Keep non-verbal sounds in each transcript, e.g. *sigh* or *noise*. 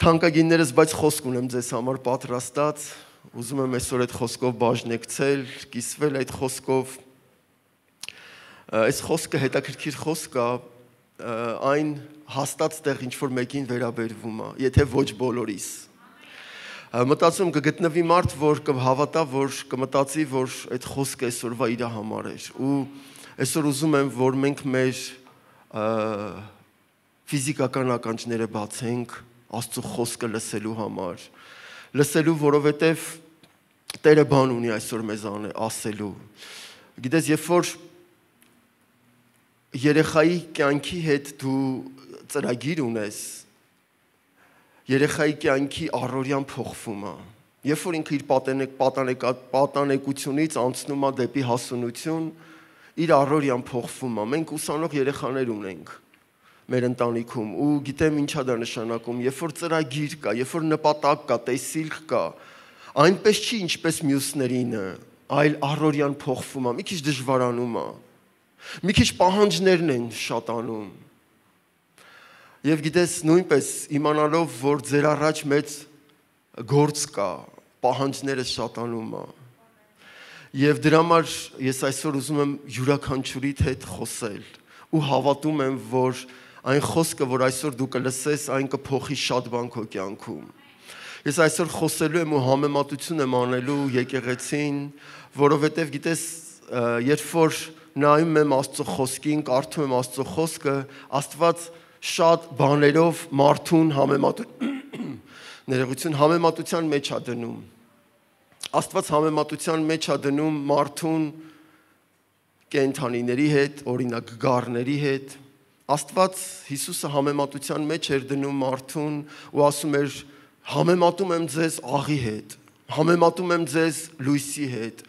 Թանկագիններս, բայց խոսք ունեմ ձեզ համար պատրաստած։ Ուզում եմ այսօր այդ խոսքով բաժնեկցել, կիսվել այդ խոսքով։ Այս խոսքը հետաքրքիր խոսք է, այն հաստատ տեղ ինչ որ մեկին վերաբերվում է, եթե ոչ բոլորիս։ Մտածում կգտնվի մարդ, որ կհավատա, որ կմտածի, որ այդ խոսքը այսօրվա իր համար էր։ Ու այսօր ուզում եմ, որ մենք մեր ֆիզիկական ականջները բացենք, Աստծո խոսքը լսելու համար։ Լսելու, որովհետև Տերը բան ունի այսօր մեզ ասելու։ Գիտես, երբ որ երեխայի կյանքի հետ դու ծրագիր ունես, երեխայի կյանքի առօրյան փոխվում է։ Երբ որ ինքը իր պատանեկ պատանեկ պատանեկությունից անցնում է դեպի հասունություն, իր առօրյան փոխվում է։ Մենք ուսանող երեխաներ ունենք մեր ընտանիքում ու գիտեմ ինչա դա նշանակում, երբ որ ծրագիր կա, երբ որ նպատակ կա, տեսիլք կա, այնպես չի ինչպես մյուսներինը, այլ առօրյան փոխվում է, մի քիչ դժվարանում է։ Մի քիչ պահանջներն են շատանում։ Եվ գիտես նույնպես իմանալով, որ ձեր առաջ մեծ գործ կա, պահանջները շատանում է։ Եվ դրա համար ես այսօր ուզում եմ յուրաքանչյուրիդ հետ խոսել ու հավատում եմ, որ այն խոսքը, որ այսօր դու կլսես, այն կփոխի շատ բան քո կյանքում։ Ես այսօր խոսելու եմ ու համեմատություն եմ անելու եկեղեցին, որովհետև գիտես, երբ որ նայում եմ Աստծո խոսքին, կարդում եմ Աստծո խոսքը, Աստված շատ բաներով մարդուն համեմատություն *clears throat* ներողություն համեմատության մեջ է դնում։ Աստված համեմատության մեջ է դնում մարդուն կենթանիների հետ, օրինակ գառների հետ, Աստված Հիսուսը համեմատության մեջ էր դնում մարդուն ու ասում էր համեմատում եմ ձեզ աղի հետ, համեմատում եմ ձեզ լույսի հետ,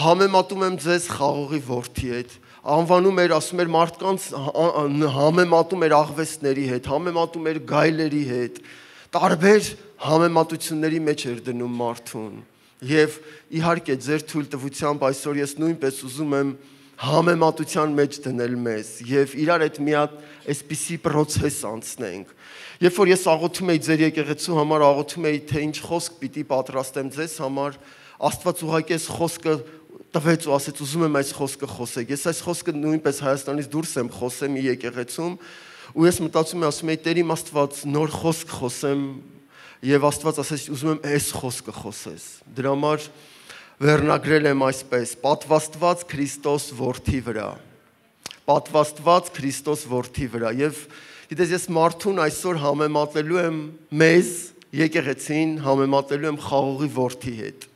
համեմատում եմ ձեզ խաղողի ворթի հետ, անվանում էր, ասում էր մարդկանց համեմատում էր աղվեսների հետ, համեմատում էր գայլերի հետ, տարբեր համեմատությունների մեջ էր դնում մարդուն։ Եվ իհարկե ձեր թույլ տվությամբ այսօր ես նույնպես ուզում եմ համեմատության մեջ դնել մեզ եւ իրար այդ մի հատ այսպիսի process անցնենք։ Երբ որ ես աղոթում եի ձեր եկեղեցու համար, աղոթում եի թե ինչ խոսք պիտի պատրաստեմ ձեզ համար, Աստված ուղղակի այս խոսքը տվեց ու ասեց ուզում եմ այս խոսքը խոսեք։ Ես այս խոսքը նույնպես Հայաստանից դուրս եմ խոսեմ եկեղեցում ու ես մտածում եմ ասում եի Տեր իմ Աստված նոր խոսք խոսեմ եւ Աստված ասեց ուզում եմ այս խոսքը խոսես։ Դրա համար վերնագրել եմ այսպես. պատվաստված Քրիստոս որդի վրա։ Պատվաստված Քրիստոս որդի վրա եւ գիտես ես մարդուն այսօր համեմատելու եմ մեզ եկեղեցին համեմատելու եմ խաղողի որդի հետ։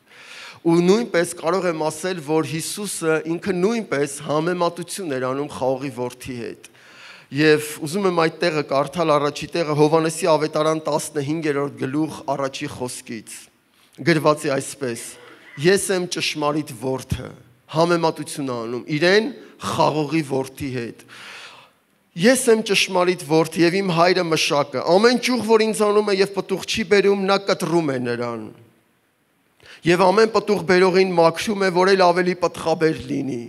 Ու նույնպես կարող եմ ասել, որ Հիսուսը ինքը նույնպես համեմատություն էր անում խաղողի որդի հետ։ Եվ ուզում եմ այդ տեղը կարդալ առաջի տեղը Հովանեսի ավետարան 15-րդ գլուխ առաջի խոսքից։ Գրված է այսպես ես եմ ճշմարիտ որդը, համեմատություն անում իրեն խաղողի որդի հետ։ Ես եմ ճշմարիտ որդը եւ իմ հայրը մշակը։ Ամեն ճյուղ, որ ինձ անում է եւ պտուղ չի բերում, նա կտրում է նրան։ Եվ ամեն պտուղ բերողին մաքրում է, որ էլ ավելի պտղաբեր լինի։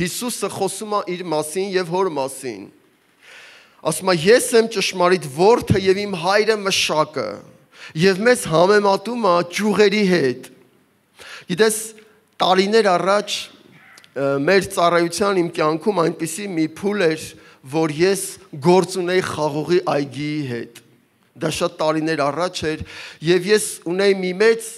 Հիսուսը խոսում է իր մասին եւ հոր մասին։ Ասում է ես եմ ճշմարիտ որդը եւ իմ հայրը մշակը եւ մեզ համեմատում է ճյուղերի հետ։ Գիտես, տարիներ առաջ մեր ծառայության իմ կյանքում այնպիսի մի փուլ էր, որ ես գործ ունեի խաղողի այգիի հետ։ Դա շատ տարիներ առաջ էր եւ ես ունեի մի մեծ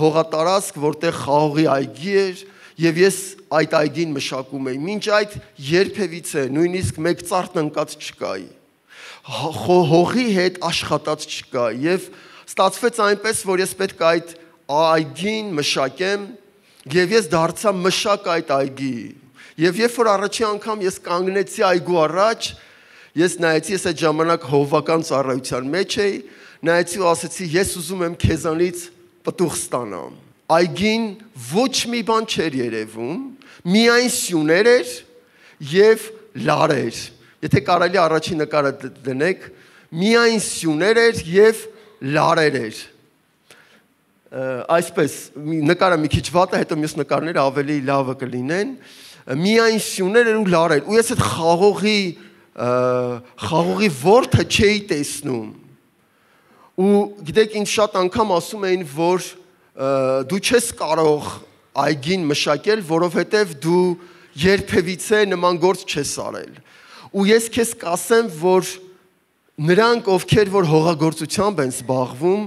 հողատարածք, որտեղ խաղողի այգի էր եւ ես այդ այգին մշակում էի։ Մինչ այդ երբևիցե նույնիսկ մեկ ծառ տնկած չկայի։ Հողի հետ աշխատած չկա եւ ստացվեց այնպես, որ ես պետք է այդ այգին մշակեմ եւ ես դարձա մշակ այդ այգի։ Եվ երբ որ առաջի անգամ ես կանգնեցի այգու առաջ, ես նայեցի, ես այդ ժամանակ հովվական ծառայության մեջ էի, նայեցի ու ասեցի, ես ուզում եմ քեզանից պտուղ ստանամ։ Այգին ոչ մի բան չէր երևում, միայն սյուներ էր եւ լարեր։ Եթե կարելի առաջի նկարը դնեք, միայն սյուներ էր եւ լարեր էր։ Այսպես նկարը մի քիչ վատ է, հետո մյուս նկարները ավելի լավը կլինեն։ Միայն սյուներ ու լարեր։ Ու ես այդ խաղողի խաղողի ворթը չէի տեսնում։ Ու գիտեք, ինձ շատ անգամ ասում էին, որ դու չես կարող այգին մշակել, որովհետև դու երբևիցե նման գործ չես արել։ Ու ես քեզ կասեմ, որ նրանք, ովքեր որ հողագործությամբ են զբաղվում,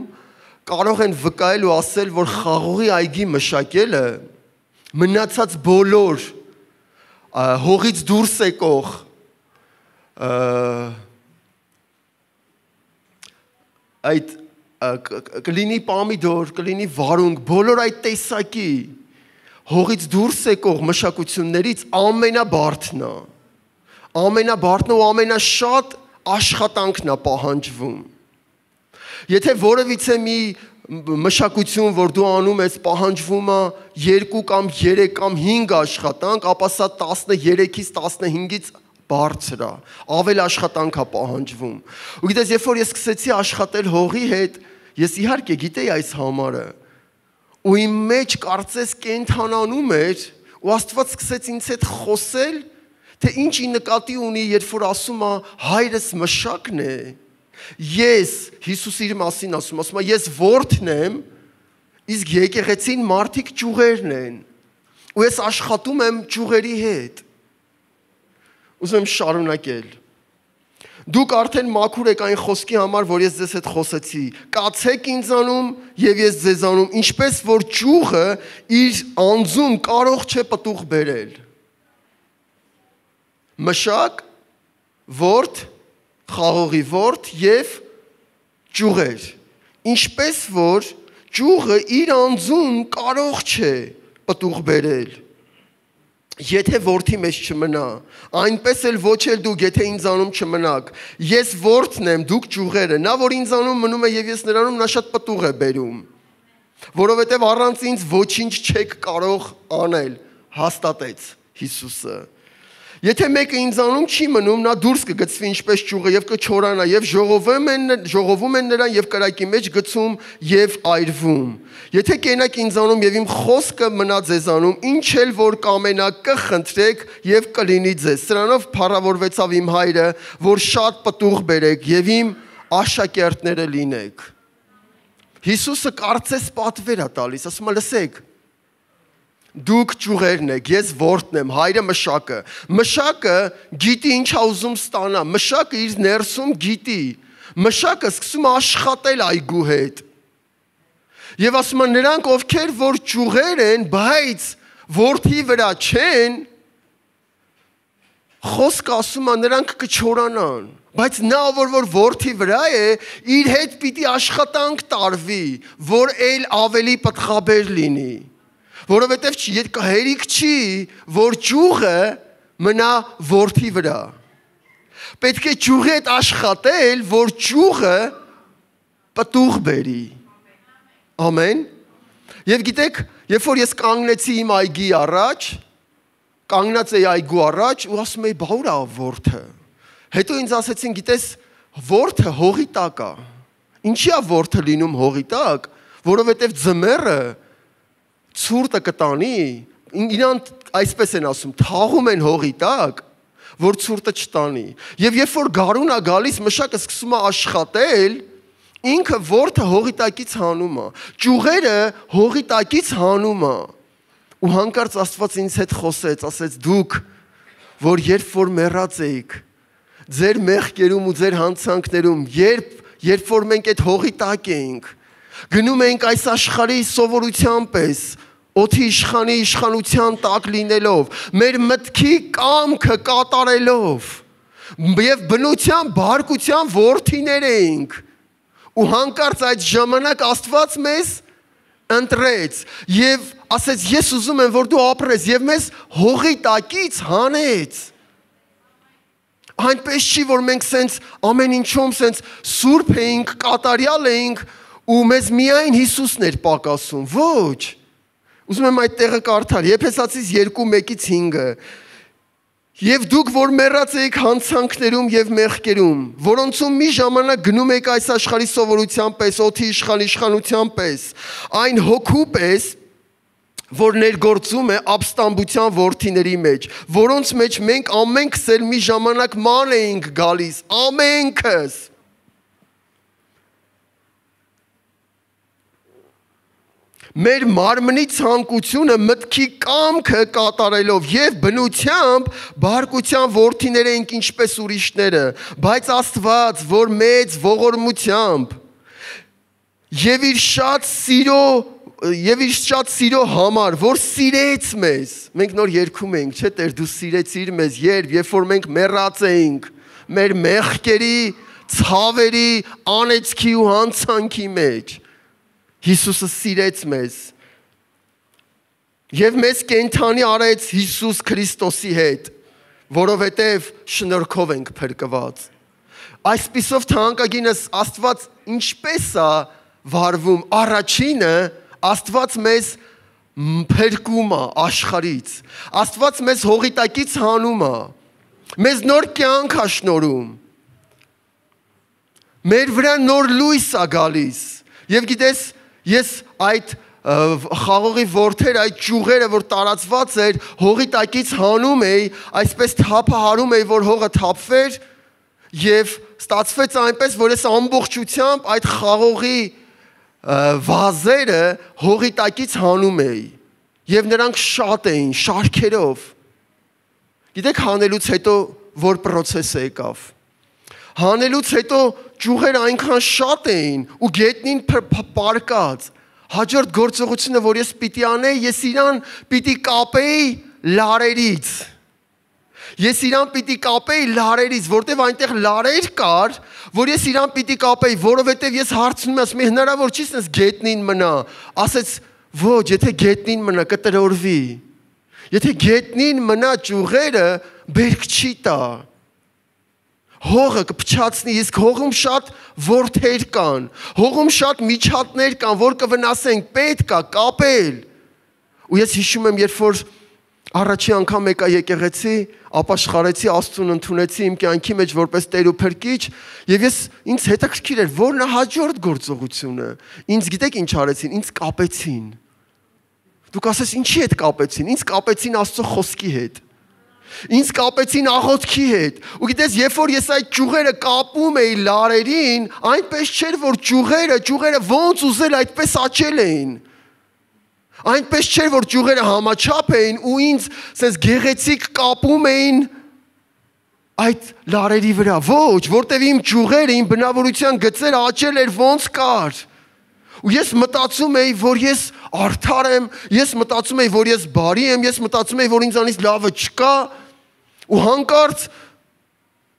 կարող են վկայել ու ասել, որ խաղողի այգի մշակելը մնացած բոլոր հողից դուրս եկող այդ կլինի պամիդոր, կլինի վարունգ, բոլոր այդ տեսակի հողից դուրս եկող մշակություններից ամենաբարդն է։ Ամենաբարդն ու ամենաշատ աշխատանքն է պահանջվում։ Եթե որևիցե մի մշակություն, որ դու անում ես, պահանջվում է 2 կամ 3 կամ 5 աշխատանք, ապա սա 13-ից 15-ից բարձր է, ավել աշխատանք է պահանջվում։ Ու գիտես, երբ որ ես սկսեցի աշխատել հողի հետ, ես իհարկե գիտեի այս համարը։ Ու իմ մեջ կարծես կենթանանում էր, ու Աստված սկսեց ինձ հետ խոսել, թե ինչի նկատի ունի, երբ որ ասում է հայրս մշակն է։ Ես Հիսուս իր մասին ասում, ասում է ես որդն եմ, իսկ եկեղեցին մարդիկ ճուղերն են։ Ու ես աշխատում եմ ճուղերի հետ ուզում եմ շարունակել։ Դուք արդեն մաքուր եք այն խոսքի համար, որ ես ձեզ հետ խոսեցի։ Կացեք ինձանում եւ ես ձեզանում, ինչպես որ ճուղը իր անձում կարող չէ պտուղ բերել մշակ, ворթ, խաղողի ворթ եւ ճյուղեր։ Ինչպես որ ճյուղը իր անձում կարող չէ պտուղ բերել։ Եթե ворթի մեջ չմնա, այնպես էլ ոչ էլ դուք, եթե ինձանում չմնաք։ Ես ворթն եմ, դուք ճյուղերը։ Նա որ ինձանում մնում է եւ ես նրանում, նա շատ պտուղ է բերում։ Որովհետեւ առանց ինձ ոչինչ չեք կարող անել, հաստատեց Հիսուսը։ Եթե մեկը ինձանում չի մնում, նա դուրս կգցվի ինչպես ճյուղը եւ կչորանա եւ ժողովում են ժողովում են նրան եւ կրակի մեջ գցում եւ այրվում։ Եթե կենակ ինձանում եւ իմ խոսքը մնա ձեզանում, ինչ էլ որ կամենակ կխնդրեք եւ կլինի ձեզ։ Սրանով փառավորվեցավ իմ հայրը, որ շատ պտուղ բերեք եւ իմ աշակերտները լինեք։ Հիսուսը կարծես պատվեր է տալիս, ասում է լսեք, Դուք ճյուղերն եք, ես որդն եմ, հայրը մշակը։ Մշակը գիտի ինչ ա ուզում ստանա, մշակը իր ներսում գիտի։ Մշակը սկսում է աշխատել այգու հետ։ Եվ ասում են նրանք, ովքեր որ ճյուղեր են, բայց որդի վրա չեն, խոսքը ասում է նրանք կչորանան բայց նա որ որ worth-ի վրա է իր հետ պիտի աշխատանք տարվի որ այլ ավելի պատխաբեր լինի Որովհետև հերիք չի, որ ճյուղը մնա ворթի վրա։ Պետք է ճյուղի հետ աշխատել, որ ճյուղը պտուղ բերի։ Ամեն։ Եվ գիտեք, երբ որ ես կանգնեցի իմ այգի առաջ, կանգնած էի այգու առաջ ու ասում էի՝ «Բա ուր է ворթը»։ Հետո ինձ ասեցին, գիտես, ворթը հողի տակ է։ Ինչի՞ է ворթը լինում հողի տակ, որովհետև ձմեռը ցուրտը կտանի, իրան այսպես են ասում, թաղում են հողի տակ, որ ցուրտը չտանի։ Եվ երբ որ գարունա գալիս, մշակը սկսում է աշխատել, ինքը ворթը հողի տակից հանում է։ Ճյուղերը հողի տակից հանում է։ Ու հանկարծ Աստված ինձ հետ խոսեց, ասեց՝ դուք որ երբ որ մեռած էիք, ձեր մեղքերում ու ձեր հանցանքներում, երբ երբ որ մենք այդ հողի տակ էինք, գնում էինք այս աշխարհի սովորության պես, Օթի իշխանի իշխանության տակ լինելով, մեր մտքի կամքը կատարելով եւ բնության բարկության worth-իներ էինք։ Ու հանկարծ այդ ժամանակ Աստված մեզ ընտրեց եւ ասեց ես ուզում եմ որ դու ապրես եւ մեզ հողի տակից հանեց այնպես չի որ մենք սենց ամեն ինչում սենց սուրբ էինք կատարյալ էինք ու մեզ միայն Հիսուսն էր պակասում ոչ Ուզում եմ այդ տեղը կարդալ։ Եփեսացիս 2:1-ից 5-ը։ Եվ դուք որ մեռած էիք հանցանքներում եւ մեղքերում, որոնցում մի ժամանակ գնում եք այս աշխարհի սովորության պես, օթի իշխան իշխանության պես, այն հոգու պես, որ ներգործում է ապստամբության worthiների մեջ, որոնց մեջ մենք ամենքս էլ մի ժամանակ ման էինք գալիս, ամենքս։ մեր մարմնի ցանկությունը մտքի կամքը կատարելով եւ բնությամբ բարկության worth-իներ ենք ինչպես ուրիշները, բայց Աստված, որ մեծ ողորմությամբ եւ իր շատ սիրո եւ իր շատ սիրո համար, որ սիրեց մեզ։ Մենք նոր երգում ենք, չէ՞ Տեր, դու սիրեցիր մեզ, երբ երբ որ մենք մեռածեինք մեր մեղքերի, ցավերի, անեծքի ու հանցանքի մեջ Հիսուսը սիրեց մեզ։ Եվ մեզ կենթանի արեց Հիսուս Քրիստոսի հետ, որովհետև շնորհքով ենք փրկված։ Այսպիսով թանկագինս Աստված ինչպես է վարվում առաջինը Աստված մեզ փրկում է աշխարից։ Աստված մեզ հողիտակից հանում է։ Մեզ նոր կյանք է շնորհում։ Մեր վրա նոր լույս է գալիս։ Եվ գիտես, Ես այդ խաղողի ворթեր, այդ ճյուղերը, որ տարածված էր, հողի տակից հանում էի, այսպես թափահարում էի, որ հողը թափվեր եւ ստացվեց այնպես, որ ես ամբողջությամբ այդ խաղողի վազերը հողի տակից հանում էի։ Եվ նրանք շատ էին, շարքերով։ Գիտեք հանելուց հետո որ process-ը եկավ հանելուց հետո ճյուղերը այնքան շատ էին ու գետնին պարկած հաջորդ գործողությունը որ ես պիտի անեի ես իրան պիտի կապեի լարերից Ես իրան պիտի կապեի լարերից, որտեվ այնտեղ լարեր կար, որ ես իրան պիտի կապեի, որովհետև ես հարցնում եմ, եմ, հնարավոր չի sense գետնին մնա։ Ասեց, ոչ, եթե գետնին մնա, կտրորվի։ Եթե գետնին մնա ճյուղերը, բերք չի տա հողը կփչացնի, իսկ հողում շատ ворթեր կան, հողում շատ միջատներ կան, որ կվնասենք, պետք է կապել։ Ու ես հիշում եմ, երբ որ առաջի անգամ եկա եկեղեցի, ապաշխարեցի Աստծուն ընդունեցի իմ կյանքի մեջ որպես Տեր ու Փրկիչ, եւ ես ինձ հետաքրքիր էր, որն է հաջորդ գործողությունը։ Ինձ գիտեք ինչ արեցին, ինձ կապեցին։ Դուք ասես ինչի հետ կապեցին։ Ինձ կապեցին Աստծո խոսքի հետ։ Ինձ կապեցին աղոթքի հետ։ Ու գիտես, երբ որ ես այդ ճյուղերը կապում էի լարերին, այնպես չէր որ ճյուղերը, ճյուղերը ոնց ուզել այդպես աճել էին։ Այնպես չէր որ ճյուղերը համաչափ էին ու ինձ sense գեղեցիկ կապում էին այդ լարերի վրա։ Ոչ, որտեվ իմ ճյուղերը, իմ բնավորության գծերը աճել էր ոնց կար։ Ու ես մտածում էի, որ ես արդար եմ, ես մտածում էի, որ ես բարի եմ, ես մտածում էի, որ ինձանից լավը չկա, Ու հանկարծ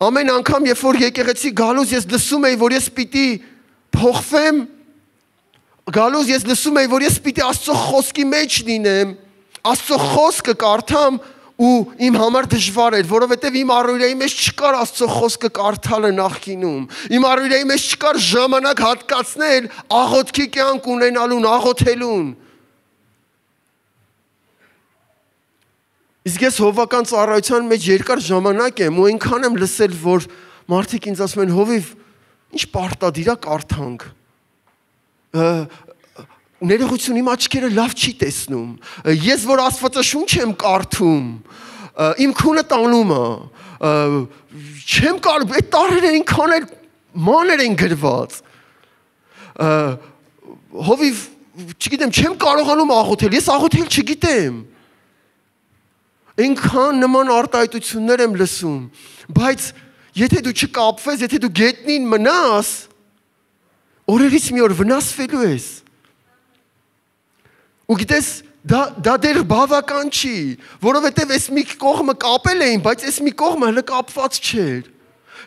ամեն անգամ, երբ որ եկեղեցի գալուց ես լսում էի, որ ես պիտի փոխվեմ, գալուց ես լսում էի, որ ես պիտի Աստծո խոսքի մեջ լինեմ, Աստծո խոսքը կարդամ ու իմ համար դժվար էր, որովհետև իմ առօրյայի մեջ չկար Աստծո խոսքը կարդալը նախկինում։ Իմ առօրյայի մեջ չկար ժամանակ հատկացնել աղոթքի կյանք ունենալուն, աղոթելուն։ Իսկ ես հովական ծառայության մեջ երկար ժամանակ եմ ու այնքան եմ լսել, որ մարդիկ ինձ ասում են հովիվ ինչ պարտադիր է կարդանք։ Ներողություն իմ աչքերը լավ չի տեսնում։ Ես որ Աստվածաշունչ եմ կարդում, իմ քունը տանում է։ Չեմ կարող, այդ տարերը այնքան էլ մաներ են գրված։ Հովիվ, չգիտեմ, չեմ կարողանում աղոթել։ Ես աղոթել չգիտեմ։ Այնքան նման արտահայտություններ եմ լսում, բայց եթե դու չկապվես, եթե դու գետնին մնաս, օրերից մի օր վնասվելու ես։ Ու գիտես, դա դա դեռ բավական չի, որովհետև այս մի կողմը կապել էին, բայց այս մի կողմը հələ կապված չէր։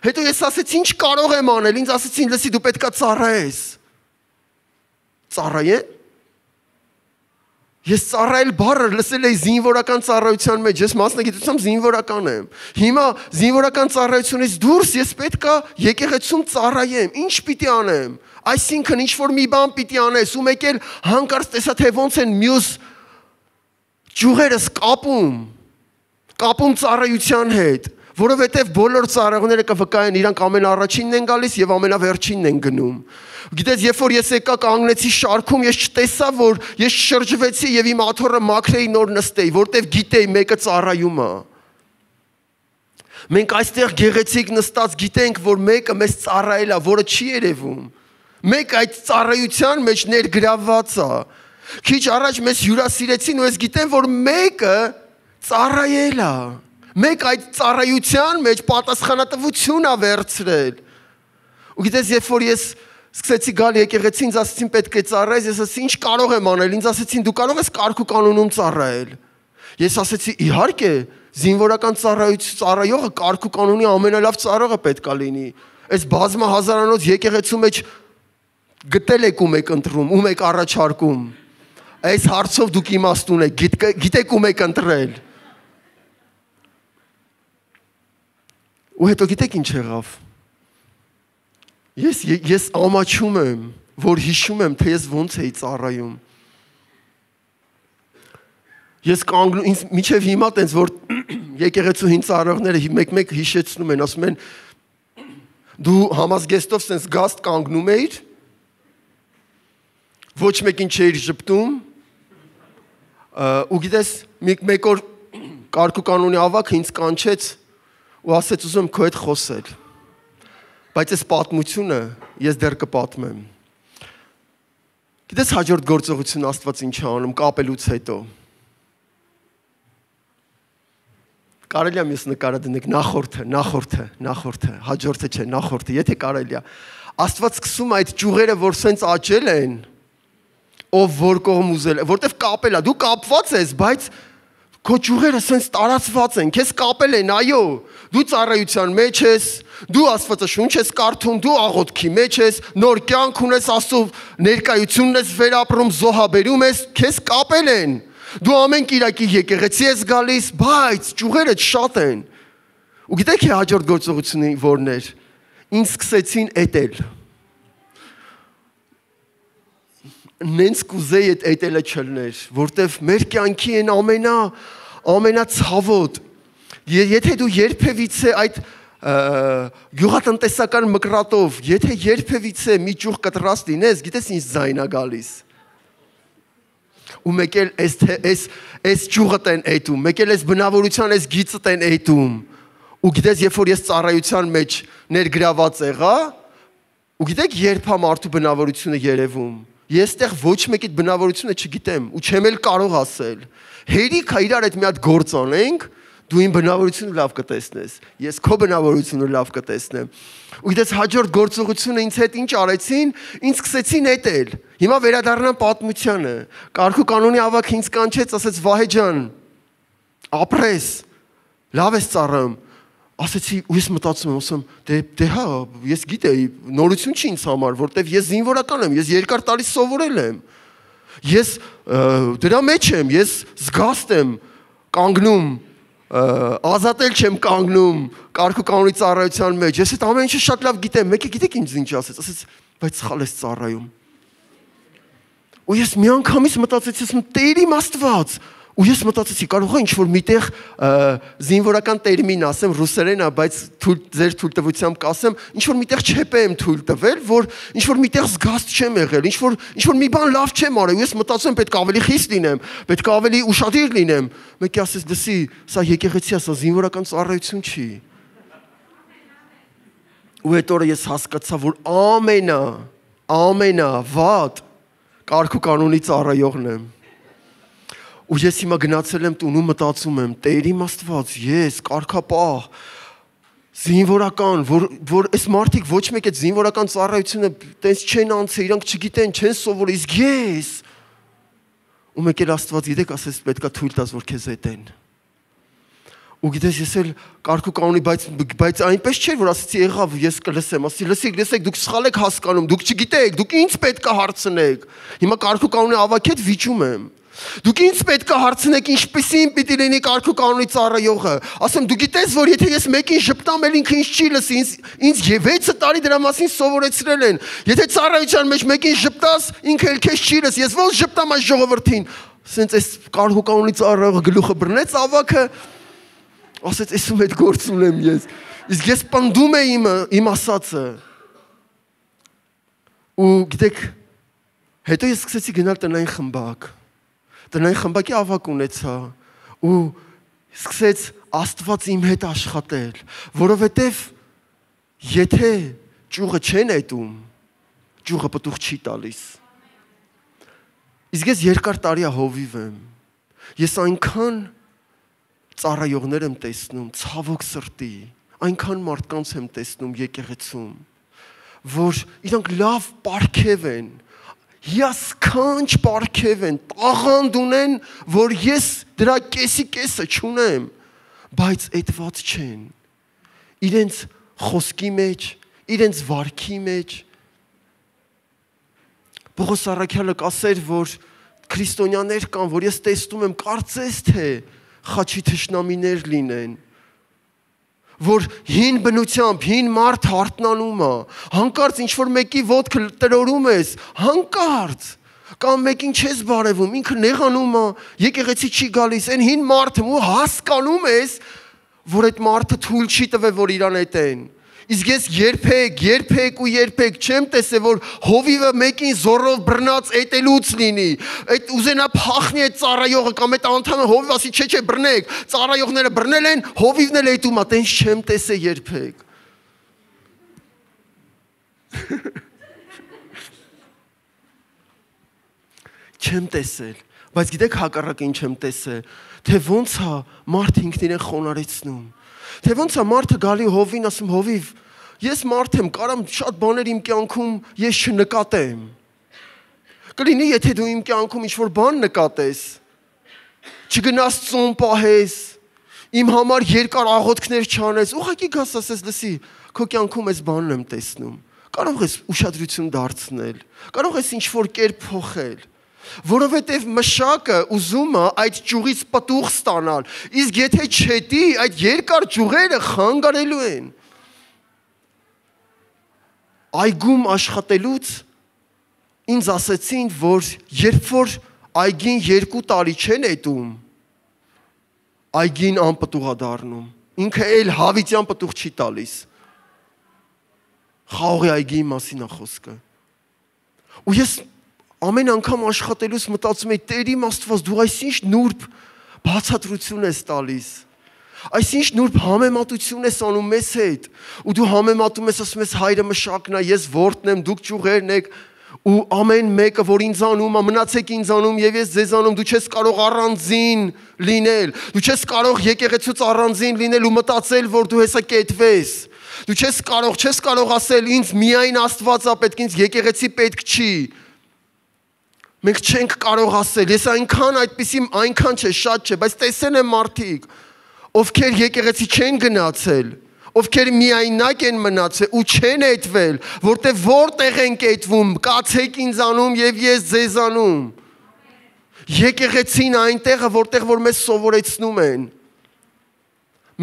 Հետո ես ասեցի, ինչ կարող եմ անել, ինձ ասեցին, լսի, դու պետքա ծառայես։ Ծառայե՞։ Ես ծառայել բառը լսել էի զինվորական ծառայության մեջ, ես մասնագիտությամբ զինվորական եմ։ Հիմա զինվորական ծառայությունից դուրս ես պետքա եկեղեցում ծառայեմ։ Ինչ պիտի անեմ։ Այսինքն ինչ որ մի բան պիտի անես ու մեկ էլ հանկարծ տեսա թե ոնց են մյուս ջուղերս կապում կապում ծառայության հետ որովհետև բոլոր ծառայողները կվկայեն իրանք ամենաառաջինն են գալիս եւ ամենավերջինն են գնում Գիտես, երբ որ ես եկա կանգնեցի շարքում, ես չտեսա, որ ես շրջվեցի եւ իմ աթոռը մաքրեի նոր նստեի, որտեվ գիտեի մեկը ծառայում է։ Մենք այստեղ գեղեցիկ նստած գիտենք, որ մեկը մեզ ծառայել է, որը չի երևում։ Մեկ այդ ծառայության մեջ ներգրավված է։ Քիչ առաջ մեզ հյուրասիրեցին ու ես գիտեմ, որ մեկը ծառայել է։ Մեկ այդ ծառայության մեջ պատասխանատվություն ա վերցրել։ Ու գիտես, երբ որ ես սկսեցի գալ եկեղեցի, ինձ ասացին պետք է ծառայես, ես ասացի, ինչ կարող եմ անել։ Ինձ ասացին, դու կարող ես կարգ ու կանոնում ծառայել։ Ես ասացի, իհարկե, զինվորական ծառայություն ծառայողը կարգ ու կանոնի ամենալավ ծառայողը պետքա լինի։ Այս բազմա հազարանոց եկեղեցու մեջ գտել եք ում եք ընտրում, ում եք առաջարկում։ Այս հարցով դուք իմաստուն եք, գիտեք ում եք ընտրել։ Ու հետո գիտեք ինչ եղավ։ Ես ես ամաչում եմ, որ հիշում եմ, թե ես ոնց էի ծառայում։ Ես կանգնում ինձ միջև հիմա տենց որ *clears throat* եկեղեցու հին ծառայողները մեկ-մեկ հիշեցնում են, ասում են դու համազգեստով սենց գաստ կանգնում էիր ոչ մեկին չէիր ճպտում ու գիտես մեկ մեկ օր *clears throat* կարգու կանոնի ավակը ինձ կանչեց ու ասեց ուզում քո հետ խոսել բայց այս պատմությունը ես դեռ կպատմեմ գիտես հաջորդ գործողություն Աստված ինչ անում կապելուց հետո Կարելի է մյուս նկարը դնեք նախորդը, նախորդը, նախորդը, հաջորդը չէ, նախորդը, եթե կարելի է։ Աստված սկսում այդ ճյուղերը, որ սենց աճել են, ով որ կողմ ուզել, որտեվ կապել է, դու կապված ես, բայց քո ճյուղերը սենց տարածված են, քեզ կապել են, այո, դու ծառայության մեջ ես, դու Աստվածաշունչ ես կարդում, դու աղոթքի մեջ ես, նոր կյանք ունես Աստծո ներկայությունն ես վերապրում, զոհաբերում ես, քեզ կապել են։ Դու ամեն Կիրակի եկեղեցի ես գալիս, բայց ճյուղերը շատ են։ Ու գիտեք ի հաջորդ գործողությունը որն էր։ Ինձ սկսեցին էտել։ Նենց կուզեի այդ էտելը չլներ, որտեվ մեր կյանքի են ամենա ամենացավոտ։ Եթե դու երբևիցե այդ գյուղատնտեսական մկրատով, եթե երբևիցե մի ճյուղ կտրած լինես, գիտես ինչ զայնա գալիս ու մեկ էլ այս այս այս ճյուղը տեն այդում, մեկ էլ այս բնավորության այս գիծը տեն այդում։ Ու գիտես, երբ որ ես ծառայության մեջ ներգրաված եղա, ու գիտեք, երբ հա մարդու բնավորությունը երևում։ Ես այդտեղ ոչ մեկի բնավորությունը չգիտեմ ու չեմ էլ կարող ասել։ Հերիք է իրար այդ մի հատ գործ անենք, դու իմ բնավորությունը լավ կտեսնես, ես քո բնավորությունը լավ կտեսնեմ։ Ու գիտես հաջորդ գործողությունը ինձ հետ ինչ արեցին, ինձ սկսեցին հետել։ Հիմա վերադառնամ պատմությանը։ Կարգու կանոնի ավակ ինձ կանչեց, ասեց Վահե ջան, ապրես։ Լավ ես ծառայում։ Ասեցի, ու ես մտածում եմ, ասում, դե դե հա, ես գիտեի, նորություն չի ինձ համար, որտեվ ես զինվորական եմ, ես երկար տարի սովորել եմ։ Ես դրա մեջ եմ, ես զգաստ եմ կանգնում ազատել չեմ կանգնում կարգու կանոնի ծառայության մեջ։ Ես այդ ամեն ինչը շատ լավ գիտեմ։ Մեկը գիտեք ինձ ինչ ասեց, ասեց, բայց սխալ ես ծառայում։ Ու ես միանգամից մտածեցի, ասում Տեր իմ Աստված, ու ես մտածեցի, կարող է ինչ-որ միտեղ զինվորական տերմին ասեմ ռուսերեն, բայց թույլ ձեր թույլտվությամբ կասեմ, ինչ-որ միտեղ չեպե եմ թույլ տվել, որ ինչ-որ միտեղ զգաստ չեմ եղել, ինչ-որ ինչ-որ մի բան լավ չեմ արել, ու ես մտածում պետք ավելի խիստ լինեմ, պետք ավելի ուշադիր լինեմ։ Մեկը ասես, դսի, սա եկեղեցի սա զինվորական ծառայություն չի։ Ու այդ օրը ես հասկացա, որ ամենա ամենա վատ կարգու կանոնի ծառայողն եմ Ու ես հիմա գնացել եմ տուն ու մտածում եմ, Տեր իմ Աստված, ես կարկապահ զինվորական, որ որ այս մարդիկ ոչ մեկ այդ զինվորական ծառայությունը տես չեն անցել, իրանք չգիտեն, չեն սովոր, իսկ ես ու մեկ էլ Աստված գիտեք, ասես պետքա թույլ տաս, որ քեզ հետեն։ Ու գիտես, ես էլ կարկու կանոնի, բայց բայց այնպես չէր, որ ասացի եղավ, ես կլսեմ, ասի լսեք, լսեք, դուք սխալ եք հասկանում, դուք չգիտեք, դուք ինձ պետքա հարցնեք։ Հիմա կարկու կանոնի ավակետ վիճում եմ։ Դուք ինձ պետք է հարցնեք ինչպեսին պիտի լինի կարգու կանոնի ծառայողը։ Ասեմ դու գիտես որ եթե ես մեկին շփտամ էլ ինքը ինձ չի լսի, ինձ ինձ 6 տարի դրա մասին սովորեցրել են։ Եթե ծառայության մեջ մեկին շփտաս, ինքը էլ քեզ չի լսի։ Ես ոնց շփտամ այս ժողովրդին։ Սենց այս կարգու կանոնի ծառայողը գլուխը բռնեց ավակը, ասեց էսում այդ գործ ունեմ ես։ Իսկ ես պնդում եմ իմ իմ ասածը։ Ու գիտեք, հետո ես սկսեցի գնալ տնային խմբակ տնային խմբակի ավակ ունեցա ու սկսեց Աստված իմ հետ աշխատել, որովհետև եթե ճյուղը չեն այտում, ճյուղը պտուղ չի տալիս։ Իսկ ես երկար տարիա հովիվ եմ։ Ես այնքան ծառայողներ եմ տեսնում, ցավոք սրտի, այնքան մարդկանց եմ տեսնում եկեղեցում, որ իրանք լավ ապարքև են, հիասքանչ ապարքև են, տաղանդ ունեն, որ ես դրա կեսի կեսը չունեմ, բայց այդված չեն։ Իրենց խոսքի մեջ, իրենց վարքի մեջ Պողոս Արաքյալը կասեր, որ քրիստոնյաներ կան, որ ես տեսնում եմ, կարծես թե խաչի թշնամիներ լինեն որ հին բնությամբ հին մարդ հարտնանում է հանկարծ ինչ որ մեկի ոդկը տրորում ես հանկարծ կամ մեկին չես բարևում ինքը նեղանում է եկեղեցի չի գալիս այն հին մարդը ու հասկանում ես որ այդ մարդը թույլ չի տվել որ իրան հետեն Իսկ ես երբեք, երբեք ու երբեք չեմ տեսել, որ հովիվը մեկին զորով բռնած էտելուց լինի։ Այդ ուզենա փախնի այդ ծառայողը կամ այդ անդամը հովիվ ասի, չէ, չէ, բռնեք։ Ծառայողները բռնել են, հովիվն էլ էտում է, տենց չեմ տեսել երբեք։ *laughs* չեմ տեսել, բայց գիտեք հակառակը ինչ եմ տեսել, թե ոնց է մարդ ինքն իրեն խոնարեցնում Թե ոնց է մարդը գալի հովին ասում հովիվ, ես մարդ եմ, կարամ շատ բաներ իմ կյանքում ես չնկատեմ։ Կլինի, եթե դու իմ կյանքում ինչ-որ բան նկատես, չգնաս ծոմ պահես, իմ համար երկար աղոթքներ չանես, ուղղակի գաս ասես, լսի, քո կյանքում այս բանն եմ տեսնում։ Կարող ես ուշադրություն դարձնել, կարող ես ինչ-որ կերպ փոխել որովհետև մշակը ուզում է այդ ճյուղից պտուղ ստանալ իսկ եթե չետի այդ երկար ճյուղերը խանգարելու են այգում աշխատելուց ինձ ասեցին որ երբ որ այգին 2 տարի չեն ետում այգին անպտուղ է դառնում ինքը էլ հավիտյան պտուղ չի տալիս խաղողի այգի մասին է խոսքը ու ես ամեն անգամ աշխատելուց մտածում եի Տեր իմ Աստված դու այսինչ նուրբ բացատրություն ես տալիս այսինչ նուրբ համեմատություն ես անում մեզ հետ ու դու համեմատում ես ասում ես հայրը մշակն է ես որդն եմ դուք ճյուղերն եք ու ամեն մեկը որ ինձ անում է մնացեք ինձ անում եւ ես ձեզ անում դու չես կարող առանձին լինել դու չես կարող եկեղեցուց առանձին լինել ու մտածել որ դու հեսա կետվես դու չես կարող չես կարող ասել ինձ միայն Աստվածա պետք ինձ եկեղեցի պետք չի Մենք չենք կարող ասել, ես այնքան այդպեսի այնքան չէ, շատ չէ, բայց տեսել եմ մարդիկ, ովքեր եկեղեցի չեն գնացել, ովքեր միայնակ են մնացել ու չեն այդվել, որտեղ որտեղ են կետվում, կացեք ինձանում եւ ես ձեզանում։ Եկեղեցին այնտեղը, որտեղ որ մեզ սովորեցնում են։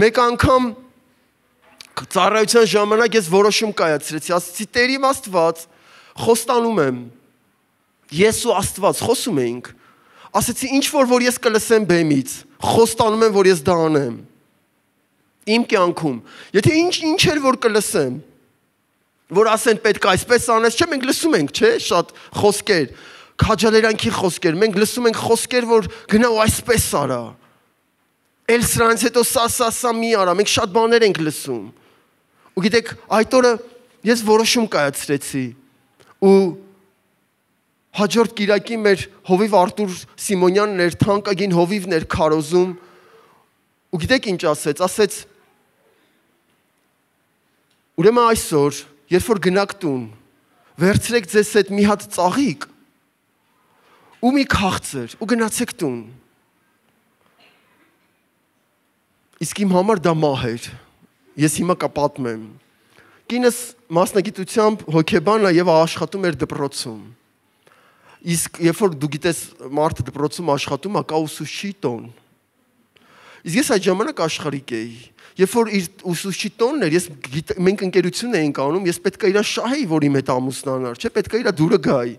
Մեկ անգամ ծառայության ժամանակ ես որոշում կայացրեցի, ասացի Տեր իմ Աստված, խոստանում եմ, Ես ու Աստված խոսում էինք։ Ասացի ինչ որ որ ես կլսեմ բեմից, խոստանում եմ որ ես դա անեմ։ Իմ կյանքում։ Եթե ինչ ինչ էր որ կլսեմ, որ ասեն պետք է այսպես անես, չէ՞ մենք լսում ենք, չէ՞, շատ խոսքեր, քաջալերանքի խոսքեր, մենք լսում ենք խոսքեր, որ գնա ու այսպես արա։ Էլ սրանից հետո սա սա սա մի արա, մենք շատ բաներ ենք լսում։ Ու գիտեք, այդ օրը ես որոշում կայացրեցի ու Հաջորդ Կիրակի մեր Հովիվ Արտուր Սիմոնյանն էր թանկագին Հովիվն էր քարոզում ու գիտեք ինչ ասեց, ասեց Ուրեմն այսօր, երբ որ գնաք տուն, վերցրեք ձեզ այդ մի հատ ծաղիկ ու մի քաղցր ու գնացեք տուն։ Իսկ իմ համար դա մահ էր։ Ես հիմա կպատմեմ։ Կինս մասնագիտությամբ հոգեբան է եւ աշխատում էր դպրոցում Իսկ երբ որ դու գիտես մարդը դպրոցում աշխատում է, կա ուսուցչի տոն։ Իսկ ես այդ ժամանակ աշխարհիկ էի։ Երբ որ իր ուսուցչի տոնն էր, ես մենք ընկերություն էինք անում, ես պետք է իր շահեի, որ իմ հետ ամուսնանար, չէ՞, պետք է իր դուրը գայի։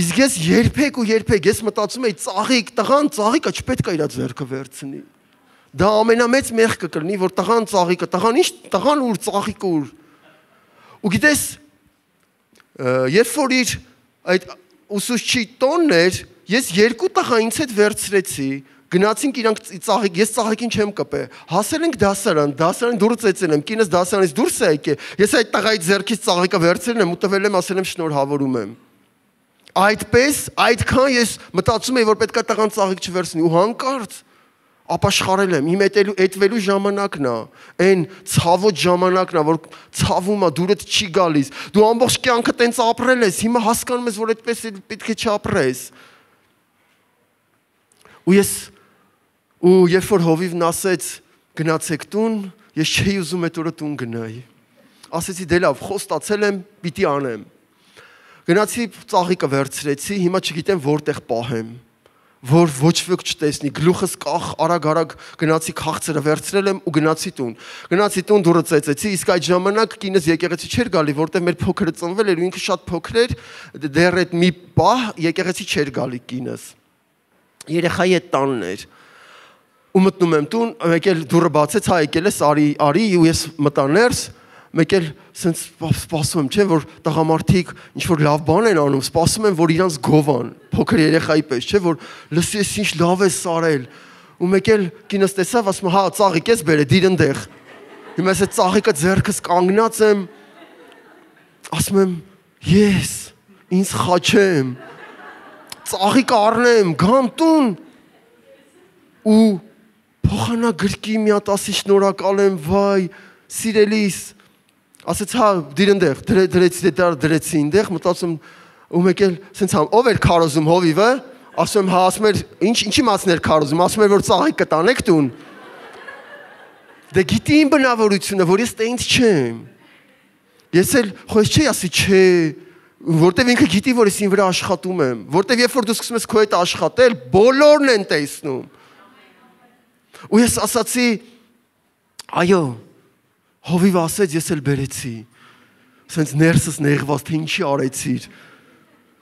Իսկ ես երբեք ու երբեք ես մտածում էի ծաղիկ, տղան ծաղիկը չպետք է իր ձեռքը վերցնի։ Դա ամենամեծ մեղքը կլինի, որ տղան ծաղիկը, տղան ինչ, տղան ուր ծաղիկը ուր։ Ու գիտես, երբ որ իր այդ ուսուցչի տոնն էր, ես երկու տղա ինձ հետ վերցրեցի, գնացինք իրանք ծաղիկ, ես ծաղիկին չեմ կպե։ Հասել ենք դասարան, դասարան դուրս եկել եմ, կինս դասարանից դուրս է եկել։ Ես այդ տղայի ձեռքից ծաղիկը վերցրել եմ ու տվել եմ, ասել եմ շնորհավորում եմ։ Այդպես, այդքան ես մտածում եի, որ պետքա տղան ծաղիկ չվերցնի ու հանկարծ ապաշխարել եմ։ Իմ էտելու էտվելու ժամանակն է։ Այն ցավոտ ժամանակն է, որ ցավում է, դուրդ չի գալիս։ Դու ամբողջ կյանքը տենց ապրել ես, հիմա հասկանում ես, որ այդպես էլ պետք է չապրես։ Ու ես ու երբ որ հովիվն ասեց գնացեք տուն, ես չէի ուզում այդ օրը տուն գնայի։ Ասեցի դե լավ, խոստացել եմ, պիտի անեմ։ Գնացի ծաղիկը վերցրեցի, հիմա չգիտեմ որտեղ պահեմ որ ոչ ոք չտեսնի գլուխս կախ արագ-արագ գնացի քաղցրը վերցրել եմ ու գնացի տուն գնացի տուն դուրը ծեծեցի իսկ այդ ժամանակ կինս եկեղեցի չէր գալի որտեղ մեր փոքրը ծնվել էր ու ինքը շատ փոքր էր դեռ այդ մի պահ եկեղեցի չէր գալի կինս երեխայի այդ տանն էր ու մտնում եմ տուն եկել դուրը բացեց հա եկել է արի արի ու ես մտա ներս մեկ էլ սենց սպասում եմ, չէ, որ տղամարդիկ ինչ որ լավ բան են անում, սպասում են, որ իրանց գովան, փոքր երեխայի պես, չէ, որ լսի ես ինչ լավ է սարել։ Ու մեկ էլ կինս տեսավ, ասում հա, ծաղիկ ես բերե դիր ընդեղ։ Հիմա ես այդ ծաղիկը ձերքս կանգնած եմ, ասում եմ, ես ինձ խաչեմ։ Ծաղիկ առնեմ, գամ տուն։ Ու փոխանա գրկի մի հատ ասի շնորհակալ եմ, վայ, սիրելիս, ասեց հա դիրնդեղ դրեցի դար դրեցի ինտեղ մտածում ու մեկ էլ սենց համ ով էր քարոզում հովիվը ասում հա ասում էր ինչ ինչի մասներ քարոզում ասում էր որ ծաղիկ կտանեք տուն դե գիտի իմ բնավորությունը որ ես տենց չեմ ես էլ խոս չի ասի չէ որտեվ ինքը գիտի որ ես ին վրա աշխատում եմ որտեվ երբ որ դու սկսում ես քո հետ աշխատել բոլորն են տեսնում ու ես ասացի այո Հովիվ ասեց, ես էլ բերեցի։ Սենց ներսս նեղված, թե ինչի արեցիր։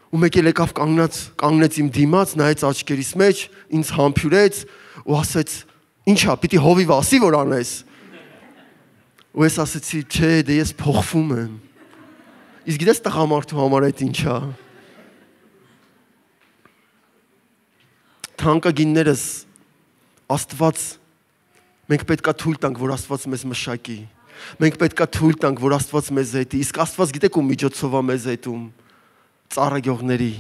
Ու մեկ էլ եկավ կանգնած, կանգնեց իմ դիմաց, նայեց աչքերիս մեջ, ինձ համբյուրեց ու ասեց. «Ինչա, պիտի հովիվ ասի, որ անես»։ Ու ես ասեցի. «Չէ, դե ես փոխվում եմ»։ Իսկ գիտես տղամարդու համար այդ ինչա։ Թանկագիններս Աստված մենք պետքա թույլ տանք, որ Աստված մեզ մշակի Մենք պետքա թույլ տանք, որ Աստված մեզ հետի։ Իսկ Աստված գիտեք ում միջոցով է մեզ հետում։ Ծառագողների։